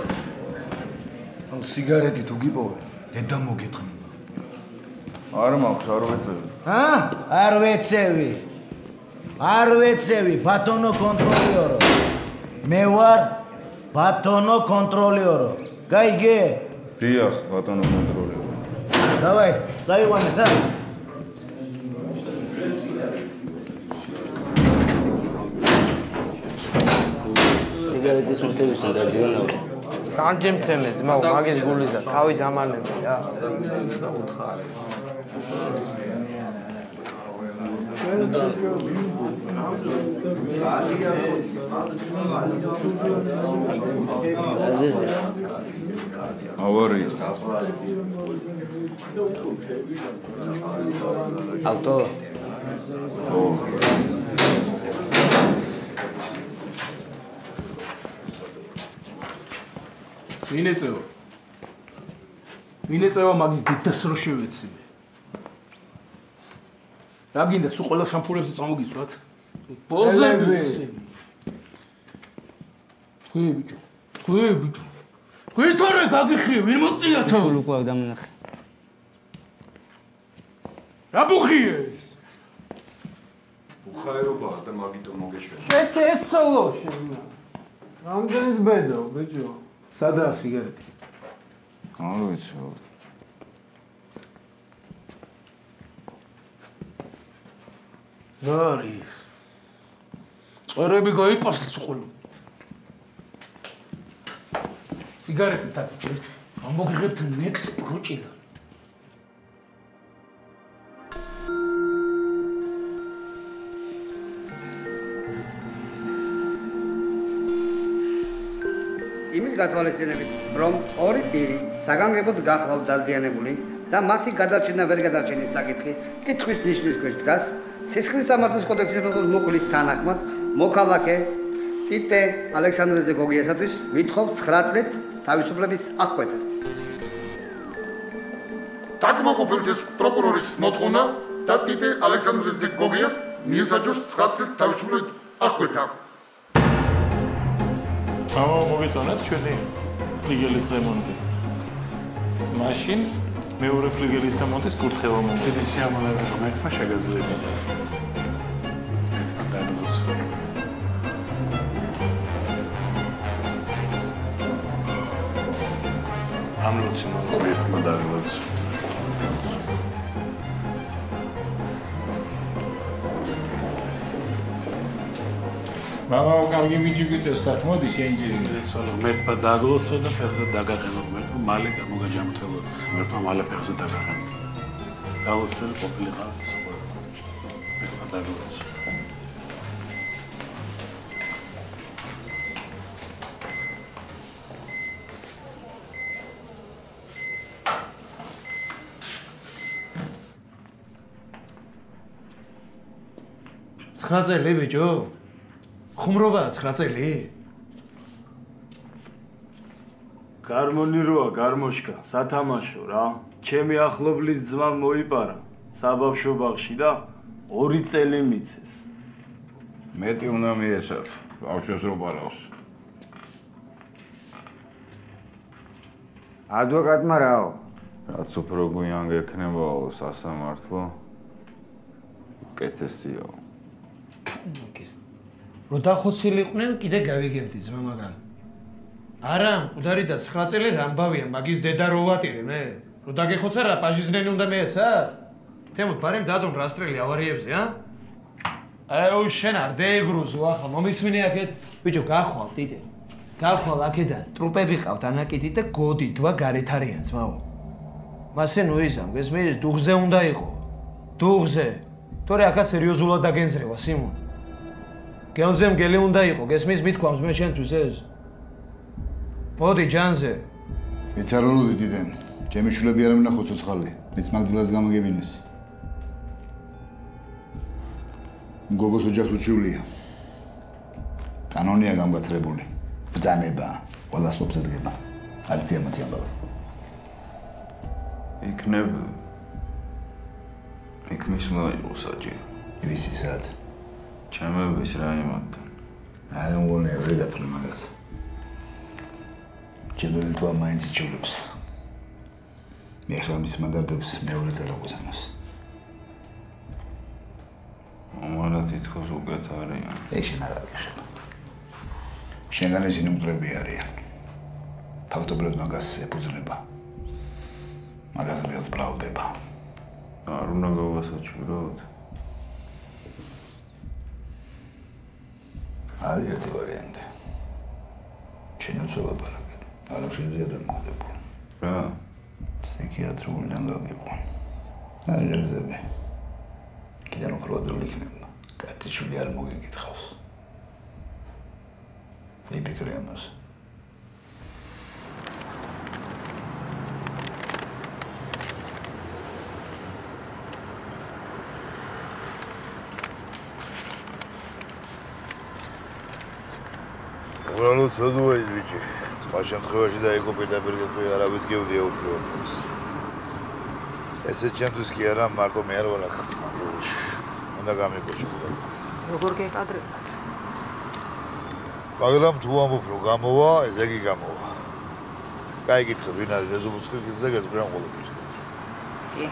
Speaker 37: აუ სიგარეტი თუ გიპოვე, დედა მოგეთხრება.
Speaker 19: არ მაქვს, არ ვეწევი.
Speaker 18: ა? არ ვეცევი. არ ვეცევი, ბატონო კონტროლიორო. მე ვარ ბატონო კონტროლიორო. გაიგე?
Speaker 19: დიახ, ბატონო კონტროლიორო.
Speaker 18: დავაი, წაიყვანე, ხა?
Speaker 4: სიგარეტის მოსევის უნდა დიონა.
Speaker 38: სანჯემ ცემე ძმა მაგის გულიზა თავი დამალები რა უთხარი
Speaker 4: აზიზი
Speaker 19: ავარი
Speaker 4: ავტო
Speaker 19: ო
Speaker 36: მინეწევა მინეწევა მაგის დიდას რო შევეციმე რა გინდა თუ ყველა შამპურებზე წამოგისვრათ ბოზები თქვი ბიჭო თქვი ბიჭო თქვი თორე გაგიხიე ვინ მოწია თო?
Speaker 4: უკვე დამნახე.
Speaker 36: რა ბუხიე?
Speaker 5: უხაერობაა და მაგიტო მოგეშვენ
Speaker 38: შეთესოლო შენ რამდენს ბედო ბიჭო
Speaker 36: სადაა სიგარეტი?
Speaker 19: არ ვიცი.
Speaker 36: არის. წერები გაიპარს უყოლო. სიგარეტი დაგჭირეთ. ამოგიღებთ ნექს პროჭიდან.
Speaker 39: იმის გათვალისწინებით, რომ ორი პირი საგანგებოდ გახლავთ დაზიანებული და მათი გადარჩენა ვერ გადარჩენის საკითხი კითხვის ნიშნის ქვეშ დგას, სისხლის სამართლის კოდექსის მოხლის თანახმად, მოქალაქე ტიტე ალექსანდრეზე გოგიასათვის ვითხოვთ 9 წლით თავისუფლების აღკვეთას.
Speaker 40: დაგმოყოფილდეს პროკურორის მოთხოვნა და ტიტე ალექსანდრეზე გოგიას მიესაჯოს 9 წლით თავისუფლების აღკვეთა.
Speaker 12: აუ მოგეწონათ ჩვენი ფლიგელის რემონტი. მაშინ მეორე ფლიგელის რემონტის კურთხევა მომდის. დიდი სიამოვნებაა რომ ერთმა შეგაძლიერა. ერთმა დაგვიწყო. ამ ლოცი მომდის ერთმა დაგვიწყო. მამა კარგი მიჯიგვიწევს სახ მოდი შეინჯირი
Speaker 2: სულ მერტმა დაგლოცო და ფეხზე დაგაყენო მერტმა მალე გამოგაჯამთელო მერტმა მალე ფეხზე დაგაყენო გალოცული ყოფილიყავ მერტმა დაგლოცო.
Speaker 17: ცხრა წელი ბიჭო? ხუმრობაა 9 წელი?
Speaker 19: გარმონი როა, გარმოშკა, სათამაშო რა. ჩემი ახლობლის ძმა მოიპარა საბავშვო ბაღში და 2 წელი მიცეს.
Speaker 9: მეტი უნდა მიესალ, ბავშვებს რო პარავს.
Speaker 37: ადვოკატმა რაო?
Speaker 9: რაც უფრო გვიან გექნებაო სასამართლო, კეთესიო.
Speaker 17: მაგის რო დახოცილიყვნენ კიდე გავიგებდი ძმა მაგრამ არა მკვდარი და 9 წელი რამბავია მაგის დედა რო ვატირე მე რო დაგეხოცა რა პაჟიზნენი უნდა მეეცათ? თემოთ ბარემ დადონ რასტრელი ავარიებზე ა? აუ შენ არ დაეგრუზო ახლა მომისმინე აქეთ. ბიჭო გახვალ ტიტე გახვალ აქედან. ტრუპები ყავთ ანაკიტი და გოდი დვა გარეთ არიან ძმაო. მასე ნუიზამ გესმის დუღზე უნდა იყო. დუღზე. თორე აქა სერიოზულად დაგენზრევა სიმონ გელზე მგელი უნდა იყო, გესმის მithქვამს მე შენთვის ეს. მოდი ჯანზე.
Speaker 9: ეცარულოდი დიდენ. ჩემი შულები არ მინახო ცოცხალი. მეც მაგდილას გამოგებინეს. გოგოს ოჯახს უჩივლია. კანონია გამგაცრებული. ბძანება, ყველას მოგზადდება. არც ემათი ამბავი.
Speaker 19: იქნებ იქ მისმა იყო საჭი.
Speaker 9: ისი სად?
Speaker 5: ჩემების რა იმათ
Speaker 9: აი მგონია ვერ გათვლი მაგას ჩემენ თუ მაინც იჩულებს მე ახლა მის მანდატებს მეორე წერა გუსანოს
Speaker 5: ამარა თითქოს უკეთ არიან
Speaker 9: ეს შენ არ აღიხება შენგან ისინი მტრები არიან ფაქტობრივად მაგას ეფუძნება მაგას დღეს ბრალდება
Speaker 5: არ უნდა გავასაჩვიროთ
Speaker 9: არის ერთი ვარიანტი. შენ უცვლელად არა შეიძლება დამოდებო
Speaker 5: რა?
Speaker 9: ფსიქიატრიულიდან გაგიყვან არა გზები კიდევ უფრო ადრული იქნება. კაცი არ მოგეკითხავს. მიფიქრე ამას
Speaker 16: უბრალოდ ცოდვა ის ბიჭი. სხვა შემთხვევაში დაიქო პირდაპირ გეტყვი არავის გევდია უთხრობებს. ესე ჩემთვის კი არა, მარტო მე არ ვარ აქ. უნდა გამიგოჩო.
Speaker 13: როგორ გეკადრებათ?
Speaker 16: მაგრამ თუ ამბობ რომ გამოვა, ესე იგი გამოვა. კაი გითხე, ვინ არის რეზოლუციის და გეტყვი ამ ყოველთვის.
Speaker 13: კი.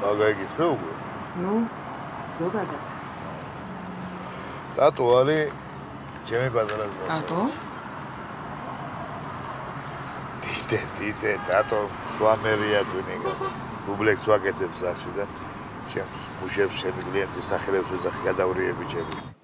Speaker 16: მაგაი გითხე უკვე?
Speaker 13: ნუ, ზოგადად.
Speaker 16: დატო არის ჩემი პატარა ზღვასა.
Speaker 13: დატო?
Speaker 16: დიდე, დიდე, დატო სვამერია თუნიგას. დუბლექს ვაკეთებს სახში და ჩემ მუშებს ჩემი კლიენტის სახელებს ვეძახი გადავრიები ჩემი.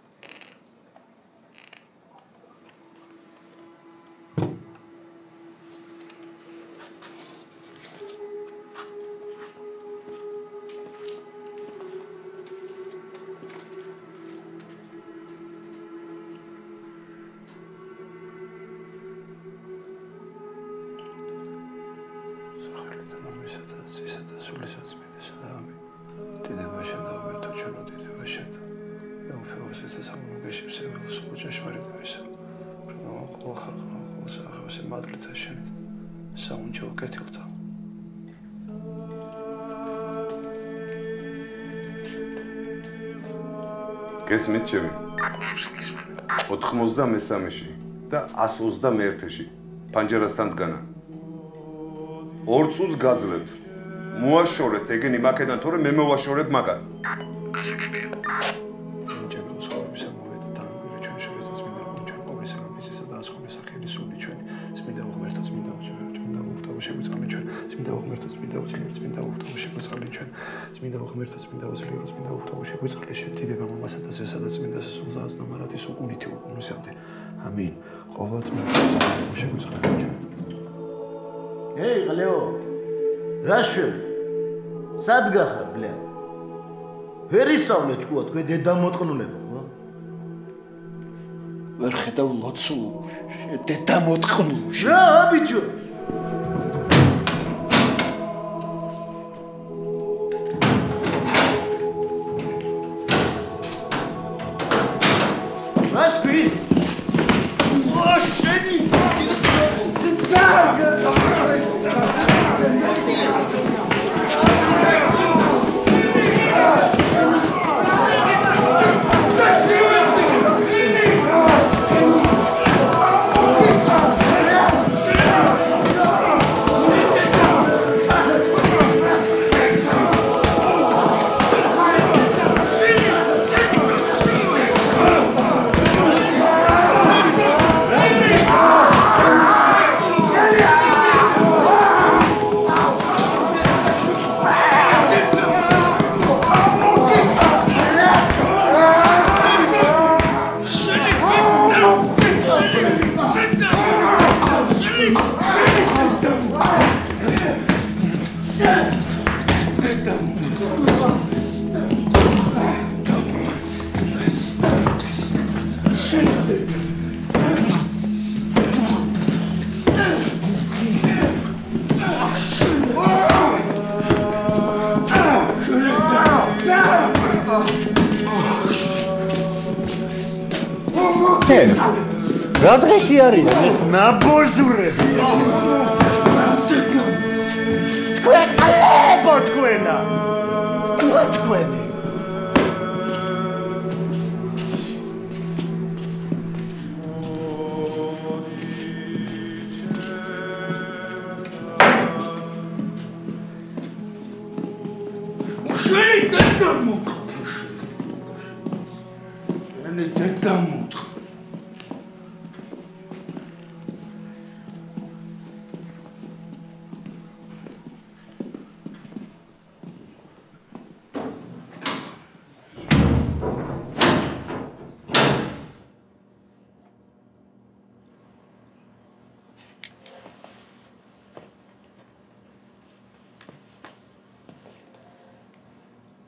Speaker 6: გესმით ჩემი. 93-ში და 121-ში პანჯერასთან დგანა. ორ წუთს გაძლევთ. მოაშორეთ ეგენი მაკედან თორე მე მოვაშორებ მაგათ
Speaker 15: წმინდა უღმერთო წმინდა უძლიერო წმინდა უხტავ შეგვიწყლე შეთიდება მომასა და ზესა და წმინდა სულზას და მარათის უკუნითი უკუნისამდე. ამინ. ყოველ წმინდა შეგვიწყლე ჩვენ.
Speaker 9: ეი ღლეო რაშო სად გახარ ბლე? ვერ ისავლე თქვა თქვენ დედა მოტყნულება ხო?
Speaker 36: ვერ ხედავ ლოცულ დედა მოტყნულ
Speaker 9: რა ბიჭო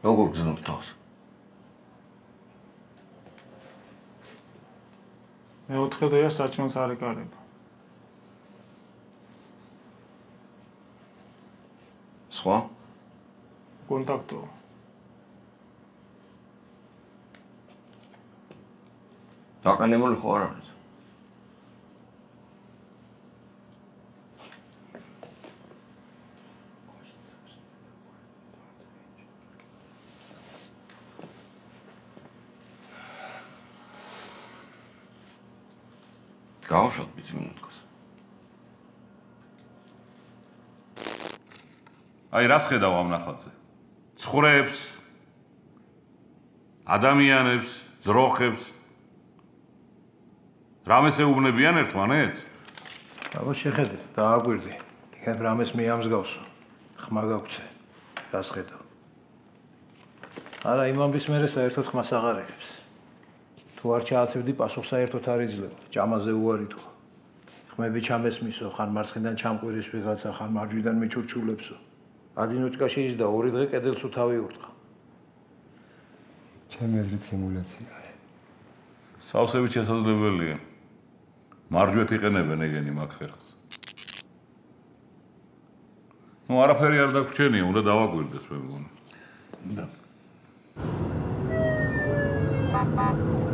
Speaker 11: როგორ გზნობ თავს?
Speaker 41: მეოთხე დღეა საჭმელს არ ეკარება.
Speaker 11: სხვა?
Speaker 41: კონტაქტო.
Speaker 11: დაყენებული ხო არ არის? გავშოთ ვიცი მინუტკას.
Speaker 5: აი რას ხედავ ამ ნახატზე? ცხვრებს, ადამიანებს, ძროხებს. რამეს ეუბნებიან ერთმანეთს?
Speaker 42: აბა შეხედეთ, დააგვირდი. იქნებ რამეს მეამსგავსო. ხმა გაგვცე. რას ხედავ? არა, იმამის მერე საერთოდ ხმას აღარ იღებს. თუ არ ჩააცვიდი პასუხს საერთოდ არ იძლევა. ჭამაზე უარი თუ. ხმები ჩამესმისო, ხან მარცხიდან ჩამყვირის ვიღაცა, ხან მარჯვიდან მიჩურჩულებსო. ადინოჭკა შეიჯდა ორი დღე კედელს უთავი ურტყა.
Speaker 29: ჩემი აზრით სიმულაცია.
Speaker 5: სავსებით შესაძლებელია. მარჯვეთ იყენებენ ეგენი მაგ ხერხს. ნუ არაფერი არ დაგვრჩენია, უნდა დავაგვირდეს მე მგონი.
Speaker 11: და
Speaker 12: დადიყურები, დახარა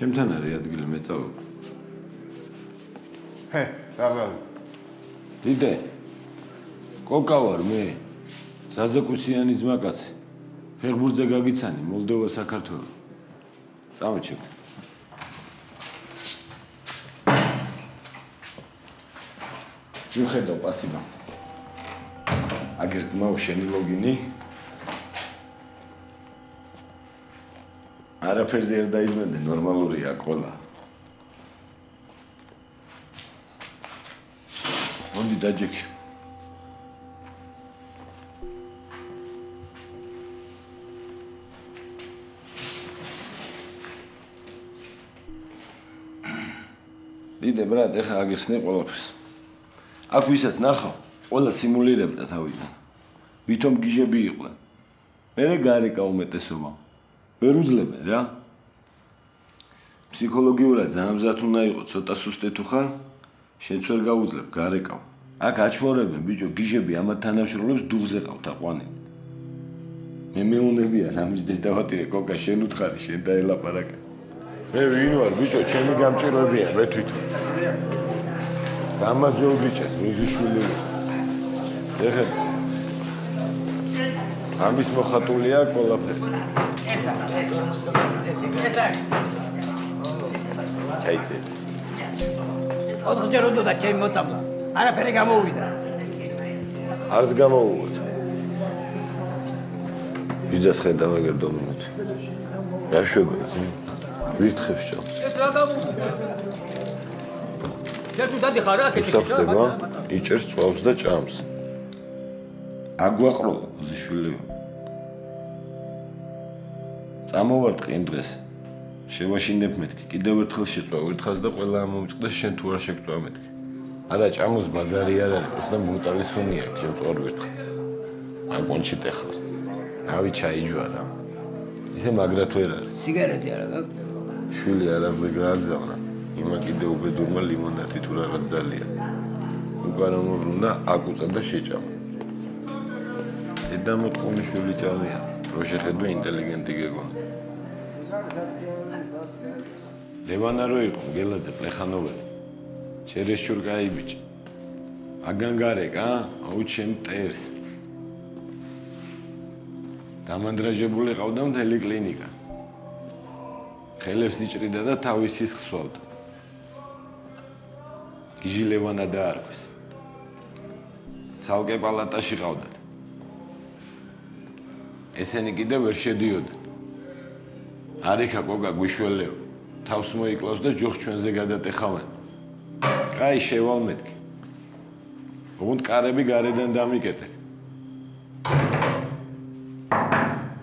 Speaker 43: ჩემთან არის ადგილი მეწავე.
Speaker 9: ჰე, წაღალ.
Speaker 43: დიდე. კოკა ვარ მე. ზაზაკუსიანი ძმაკაცი. ფეხბურთზე გაგიცანი მოლდოვა საქართველო. წამოჩეთ. მიხედავ პასიბა. აგერ ძმაო შენი ლოგინი არაფერზე არ დაიზმენდე ნორმალურია ყოლა მონდი დაჯექი. დიდე ბრატ ეხა აგიხსნე ყველაფერს. აქ ვისაც ნახავ ყველა სიმულირებდა თავიდან. ვითომ გიჟები იყვნენ. მე გარეკა უმეტესობა ვერ უძლებენ რა. ფსიქოლოგიურად ზამზათ უნდა იყოს ცოტა სუსტე თუ ხარ? შენც ვერ გაუძლებ გარეკავ. აქ აჩვორებენ ბიჭო გიჟები ამათ თანამშრომლებს დუღზე ყავთ აყვანი. მე მეუნებიან ამის დედავატირე კოკა შენ უთხარი შენ დაელაპარაკე. მე ვინ ვარ ბიჭო ჩემი გამჭირვებია მე თვითონ. გამაძველ ბიჭეს მიზიშვილი. ეხა ამის მოხატულია ყველაფერი ესა ესა ჩაიცე
Speaker 44: ოთხჯერ უნდა და ჩემი მოწამლა. არაფერი გამოუვიდა
Speaker 43: არც გამოუვიდა ბიძას ხედავ ეგერ დომინოთ რა შვებია ვირთხებს ჭამს.
Speaker 44: ეს რა დამუხდა? შენ თუ დადიხარ რა კეთილი
Speaker 43: უსაფრდება, იჭერს წვავს და ჭამს. აგვაყრო შვილები. წამოვარდ ყემ დღეს. შევაშინებ მეთქი, კიდევ ერთხელ შეწვა, ერთხელს და ყველა მომიწყდეს შენ თუ არ შეგწვა მეთქი. არა, ჭამოს ბაზარი არ არის, და მუტალისონია, შემწყვარ ვერთხელ. აგონჩი ტეხლა. რავი ჩაიჯვა რა. ისე მაგრად ვერ არის.
Speaker 44: სიგარეტი არა გაქვს?
Speaker 43: შვილი არამზე გააგზავნა. იმა კიდე უბედურმა ლიმონადი თუ რაღაც დალია. უკანონურ უნდა აკუწა და შეჭამა. ედა მოტყუნი შვილი ჭამია. რო შეხედო ინტელიგენტი გეგონა. ლევანა რო იყო გელაძე პლეხანოველი. ჩერეს ჩურკაი ბიჭი. აგანგარეკ, ა? აუ ჩემ ტერს. დამანდრაჟებული ყავდა მთელი კლინიკა. ხელებს იჭრიდა და თავის ის ხსვავდა. გიჟილევანა დაარქვეს. ცალკე პალატაში ყავდათ. ესენი კიდე ვერ შედიოდნენ. არიქა კოგა გვიშველეო. თავს მოიკლავს და ჯოხ ჩვენზე გადატეხავენ. კაი შევალ მეთქი. უგუნ კარები გარედან დამიკეტეთ.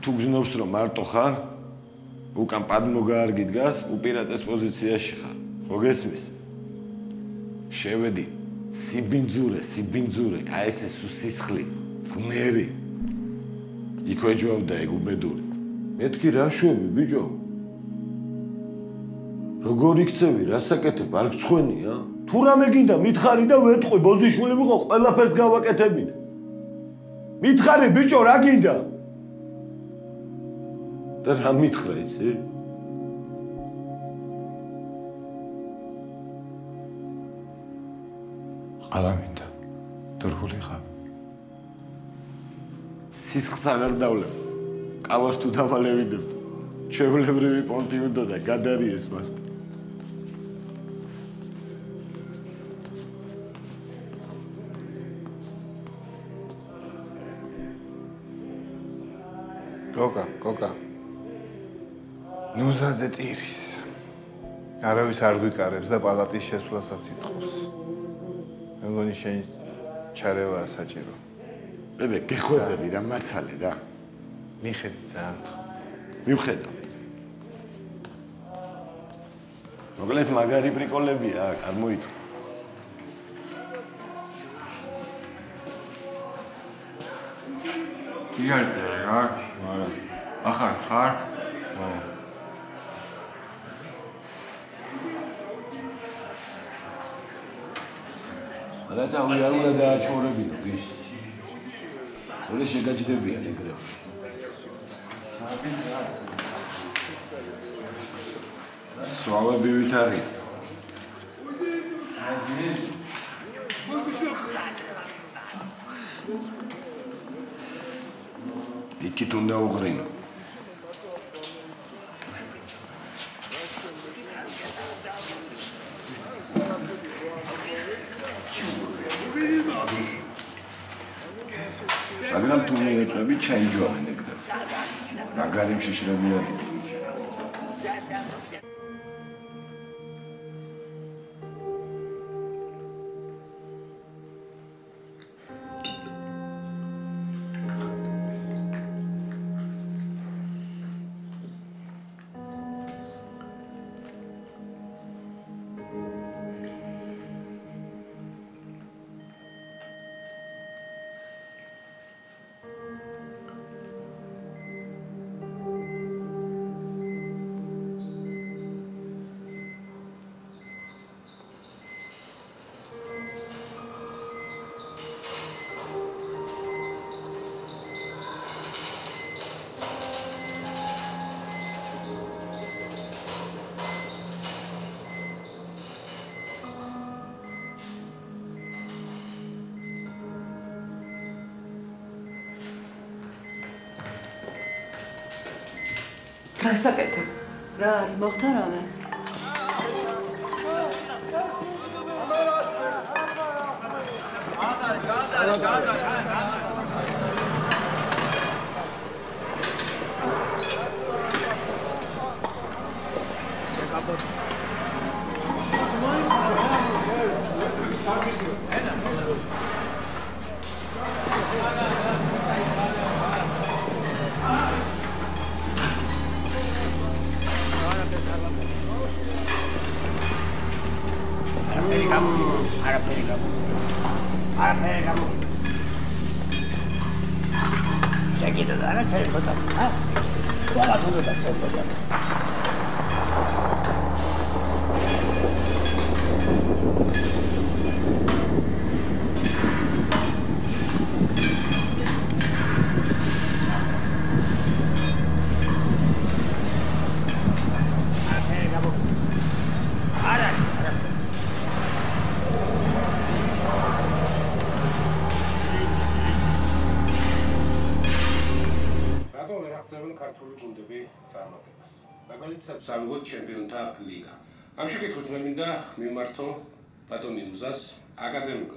Speaker 43: თუ გზნობს რომ მარტო ხარ, უკან პადმო გაარგი დგას, უპირატეს პოზიციაში ხარ. ხო გესმის? შევედი სიბინძურე, სიბინძურე, აი ესე სუსისხლი, ძღნერი. იქვე ჯობდა ეგ უბედური. მეთქი რა შვები, ბიჭო? როგორ იქცევი, რასაკეთებ, არ გცხვენია? თუ რამე გინდა, მითხარი და ვეთყვი, ბოზიშვილი მიყო, ყველაფერს გავაკეთებინე. მითხარი, ბიჭო, რა გინდა? და რა მითხრა იცი?
Speaker 8: ყალამინდა. დურგული ხარ.
Speaker 43: სისხლს აღარ დავლებ. ყავას თუ დავალევიდებ. ჩვეულებრივი პონტი უნდა და გადარიეს მას.
Speaker 36: კოკა, კოკა. ნუზაძე ტირის. არავის არ გვიკარებს და პალატის შესვლასაც ითხოვს. მე მგონი შენ ჩარევა საჭირო.
Speaker 43: ბებე, გეხვეწები რა მაცალე რა.
Speaker 36: მიხედი ძალიან თხო.
Speaker 43: მივხედავ. მოკლედ მაგარი პრიკოლებია, არ მოიწყო.
Speaker 41: იარტე რა? არა. ახარ ხარ? ო.
Speaker 43: რა დავიარულა დააჩორებინო ის. ორი შეგაჯდებიან ეგრე. სვავები ვითარით. იქით უნდა უღრინო. მაგრამ თუ მიეწევი ჩაიჯვავენ ეგრე. მაგარი შეშრებიანი.
Speaker 45: რასაკეთე? რა არის? მოხდა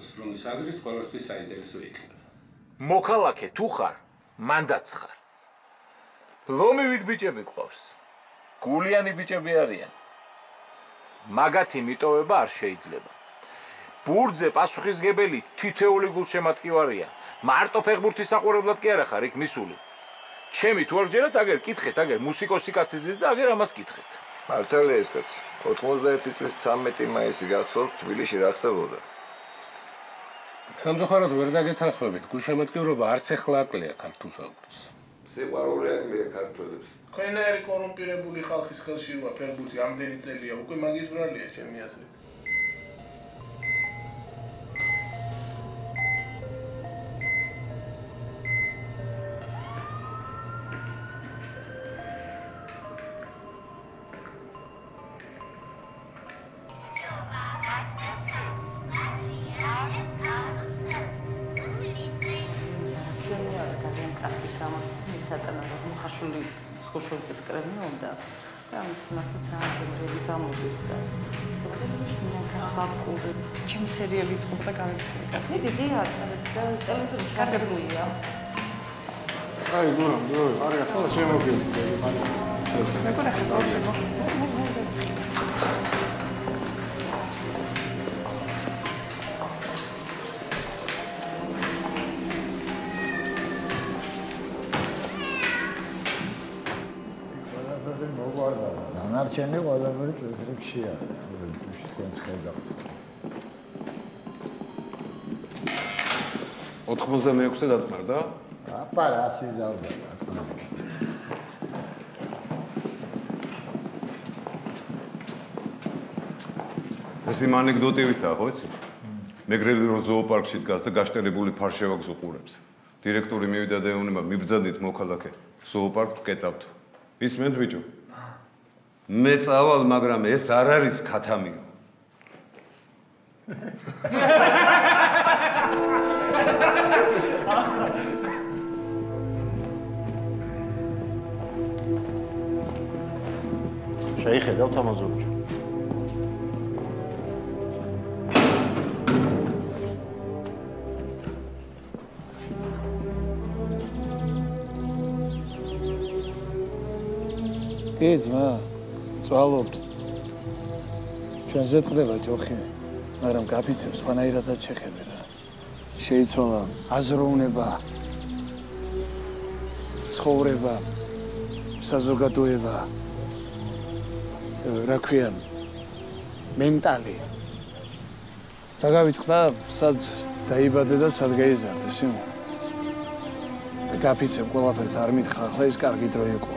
Speaker 46: აკადემიკოს, რომლის აზრის ყველასთვის საინტერესო იქნება.
Speaker 12: მოქალაქე თუ ხარ, მანდაც ხარ. ლომივით ბიჭები ყავს. გულიანი ბიჭები არიან. მაგათი მიტოვება არ შეიძლება. ბურთზე პასუხისგებელი თითეული გულშემატკივარია. მარტო ფეხბურთის საყურებლად კი არა ხარ იქ მისული. ჩემი თუ არ გჯერათ, აგერ კითხეთ, აგერ მუსიკოსი კაციზის და აგერ ამას კითხეთ.
Speaker 8: მართალია ეს კაცი. 91 წლის 13 მაისი გახსოვთ თბილისში რა ხდებოდა?
Speaker 46: სამწუხაროდ ვერ დაგეთანხმებით, გულშემატკივრობა არც ეხლა აკლია ქართულ ფეხბურთს.
Speaker 8: სიყვარული აკლია ქართველებს.
Speaker 46: თქვენაერი კორუმპირებული ხალხის ხელში როა ფეხბურთი ამდენი წელია, უკვე მაგის ბრალია ჩემი აზრით.
Speaker 34: ჩემი სერიალი წყობა და გავიქცევი.
Speaker 47: მიდი დიახ და ტელევიზორში კარგია
Speaker 17: აი გურა გურა არა ხო
Speaker 34: ხარ
Speaker 18: ყველაფერი მოგვარდა და დანარჩენი ყველაფერი წესრიგში არის რომელიც თქვენს ხედავთ
Speaker 6: 96-ზე დაწყმარდა?
Speaker 18: აპარა ასიზავდა დაწყმარდა
Speaker 6: ეს იმ ანეკდოტივითაა, ხო იცი? მეგრელი რო ზოოპარკში დგას და გაშტერებული ფარშევაკს უყურებს. დირექტორი მივიდა და ეუბნება, "მიბძანდით მოქალაქე, ზოოპარკს ვკეტავთ." ისმენთ ბიჭო? მე წავალ, მაგრამ ეს არ არის ქათამიო.
Speaker 18: შეიხედავთ ამაზონში
Speaker 16: კი ძმა წვალობთ ჩვენზე წდება ჯოხი მაგრამ გაფიცებ სხვანაირადაც შეხედე რა შეიცვალა აზროვნება ცხოვრება საზოგადოება. რა ქვია მენტალი. და გავიწყდა სად დაიბადე და სად გაიზარდე სიმო და გაფიცებ ყველაფერს არ მითხრა ახლა ის კარგი დრო იყო.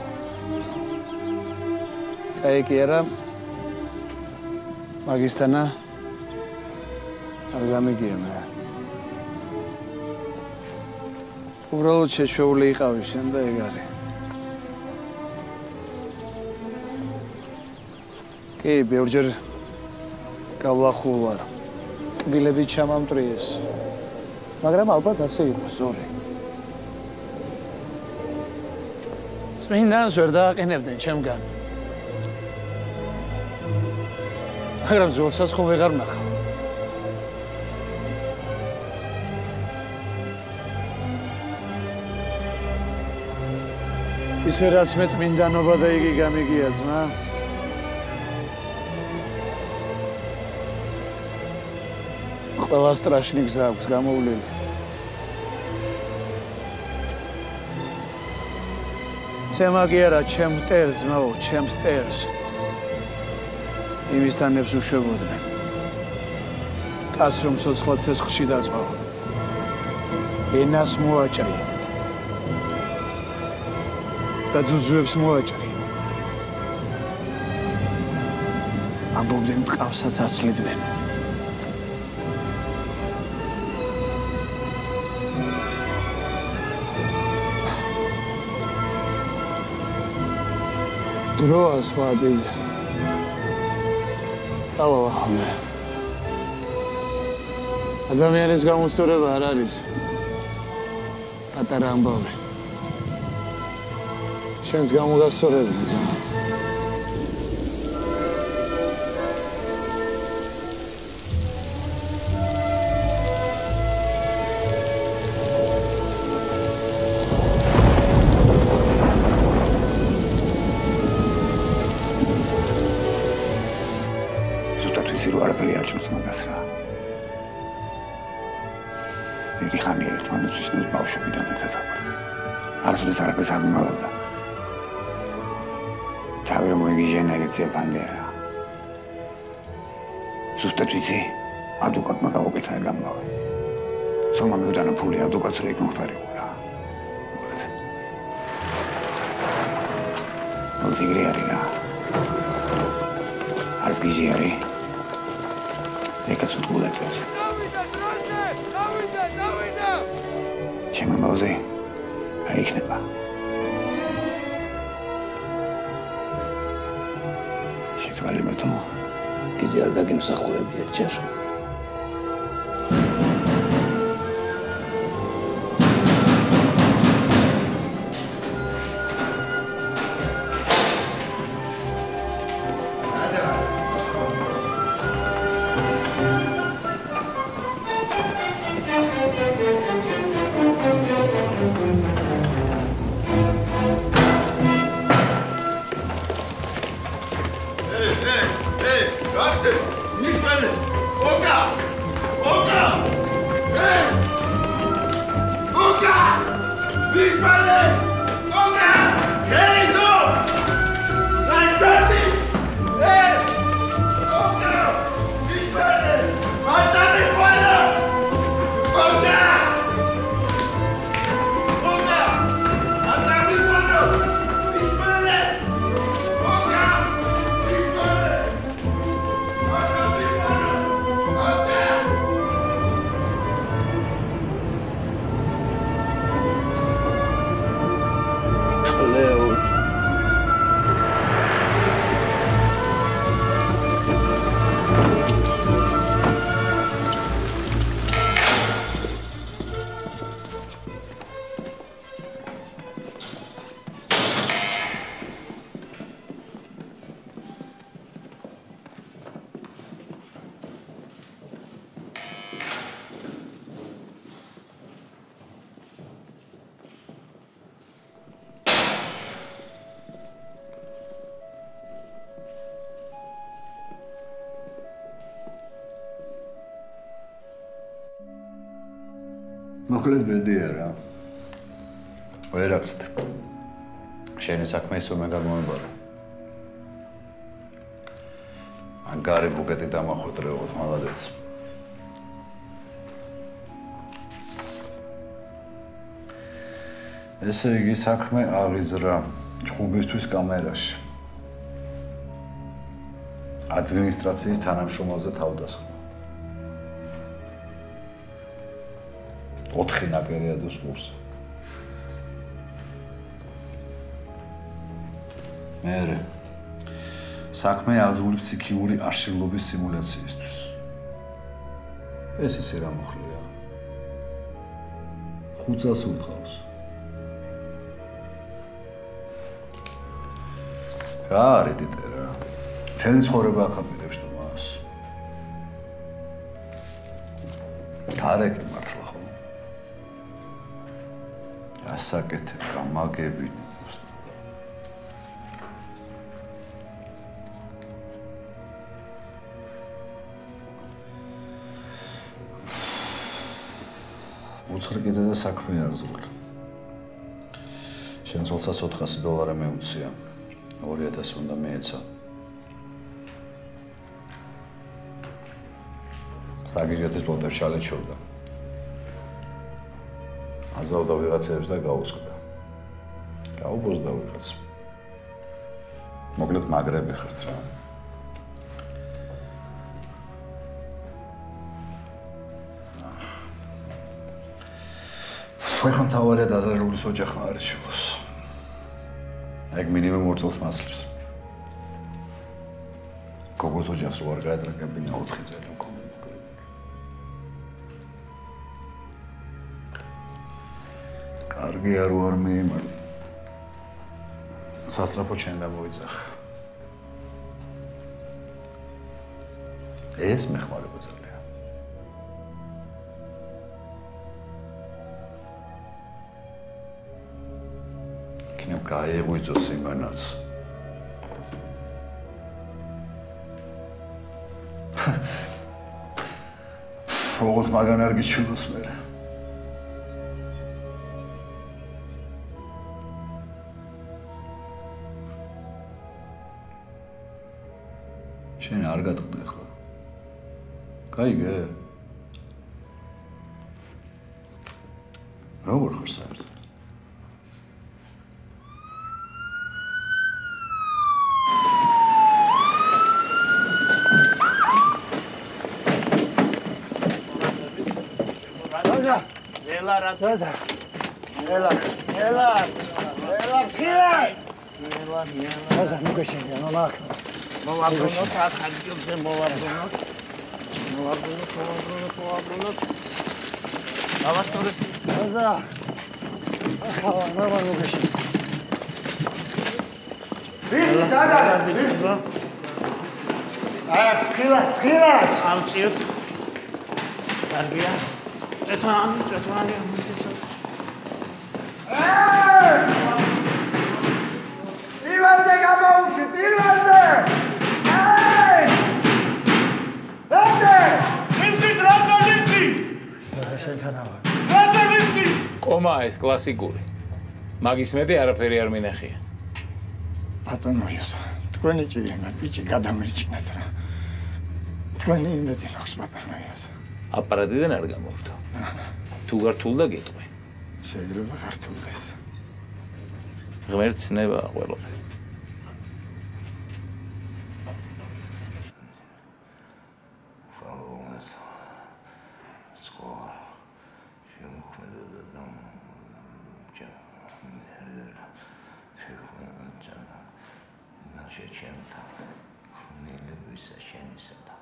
Speaker 16: აი კი არა. მაგისტანა არ გამიგია მე. უბრალოდ შეშოული იყავი შენ და ეგ არის. კი ბევრჯერ გავლახულ ვარ კბილები ჩამამტრიეს მაგრამ ალბათ ასე იყო სწორი. წმინდანს ვერ დააყენებდნენ ჩემგან. მაგრამ ზოლსაც ხო ვეღარ ნახავ ისე რაც მე წმინდანობა და იგი გამიგია ძმა. ყველა страшный გზა აქვს გამოვლილი. ცემაგი არა, ჩემ მტერს, ძმაო, ჩემ მტერს. იმისთან ნებს უშვებოდნენ. კაცს რომ სოცხლად სესხლში დაძმაო. ენას მოაჭრია. და ძუძუებს მოაჭრი. ამბობდნენ ყავსაც აცლიდნენ. დროა სხვა დიდი. წავალ ახლა. ადამიანის გამოსწორება არ არის. პატარა ამბავი. შენს გამოგასწორებდი ძმა.
Speaker 11: ზუსტად
Speaker 8: საქმე აღიზრა ჭუბისთვის კამერაში. ადმინისტრაციის თანამშრომელზე თავდასხმა. 4 ნაკერია და სურს. მერე საქმე აზული ფსიქიური აშლილობის სიმულაციისთვის. ეს ისე რა მოხლია? ხუცას უთავს. რა არის დიტე რა? მთელი ცხოვრება აკაპიტებს თუ მას. თარეკი მართლა ხო? ასაკეთე გამაგები უცხრიკიძე და საქმე არ ზრულ. შენ ცოლსას 400 დოლარი მეუცია. 2000 უნდა მეეცა. საგიჟეთის პონტებს შალეჩობდა. აზავდა ვიღაცებს და გაუსკდა. გაუბოზდა ვიღაც. მოკლედ მაგრები ხართ რა. ხეხა თავარია დაზარალის ოჯახმა არის შულოს. ეგ მინიმუმ ორ წელს მასლის. გოგოს ოჯახს რო არ გაეტრაკებინა 4 წელი მქონდა. კარგი არ ვარ მე მაგრამ სასწრაფო ჩვენ დამოიძახა. ეს მეხმარება გაეღვიძოს იმანაც. როგორც მაგან არ გიჩვენოს მე. შენ არ გატყდე ხო? გაიგე?
Speaker 12: კლასიკური. მაგის მეტი არაფერი არ მინახია.
Speaker 11: ბატონო იოსა, თქვენი ჭირემა ბიჭი გადამერჩინეთ რა. თქვენი იმედი მაქვს ბატონო იოსა.
Speaker 12: აპარატიდან არ გამოვთო. თუ გართულდა გეტყვი.
Speaker 11: შეიძლება გართულდეს.
Speaker 48: 是先生的。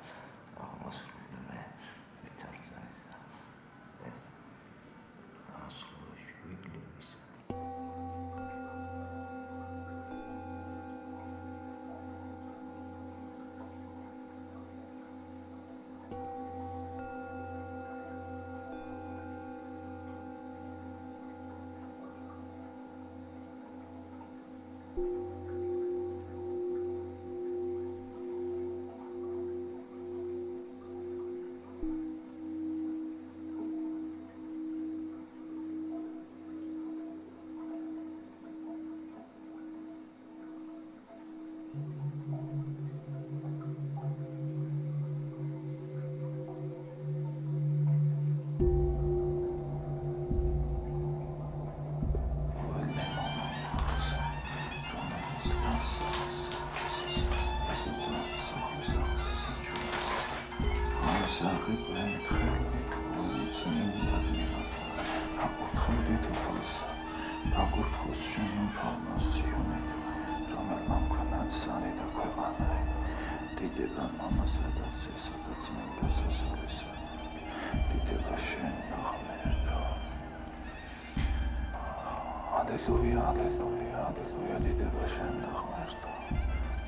Speaker 48: ალელუია ალელუია ალელუია დიდება შენ ნახმერთო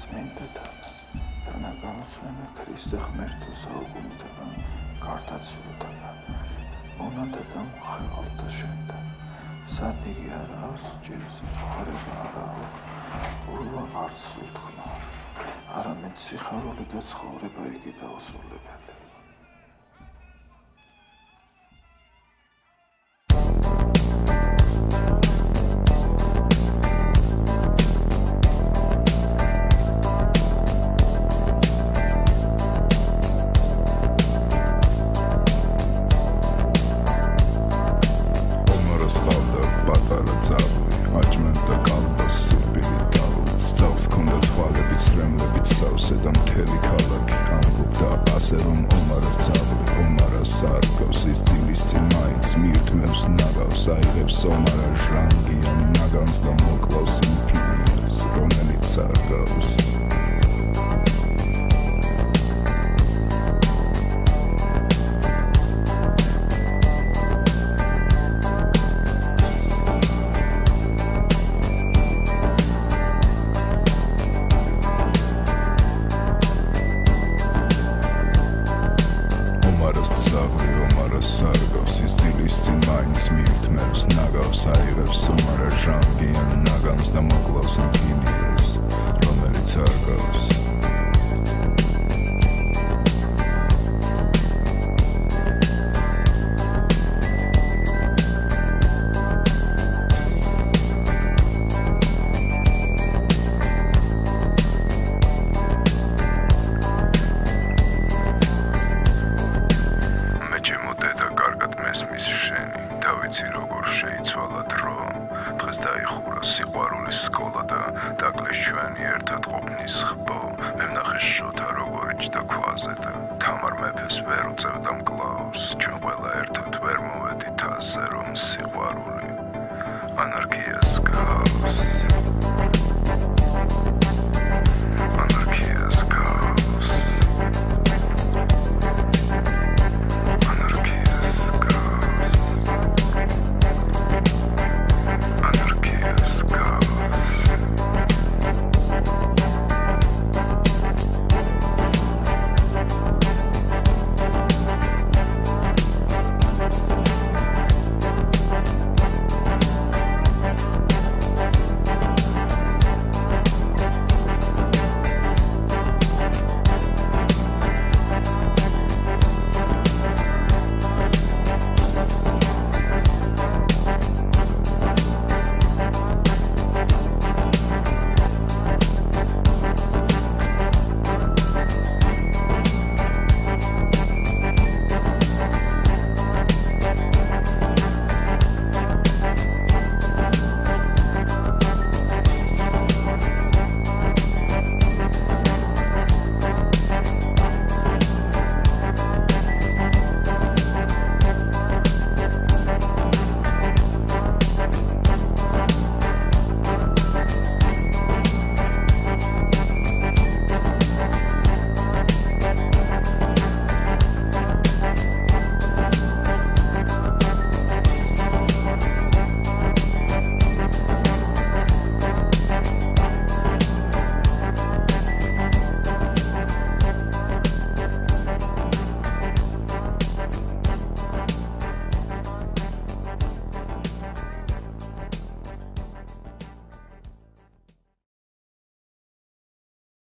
Speaker 48: წმინდა და თანაგამოსვენა ქრისტე ღმერთო საუკუნეთაგან გართაცილოდაგან. მონადა და მხევალთა შენდა. სადიგი არა არს ჭირს მხარება არა ურვა არც სულთქნა არამედ სიხარული და ცხოვრება იგი დაუსრულებელი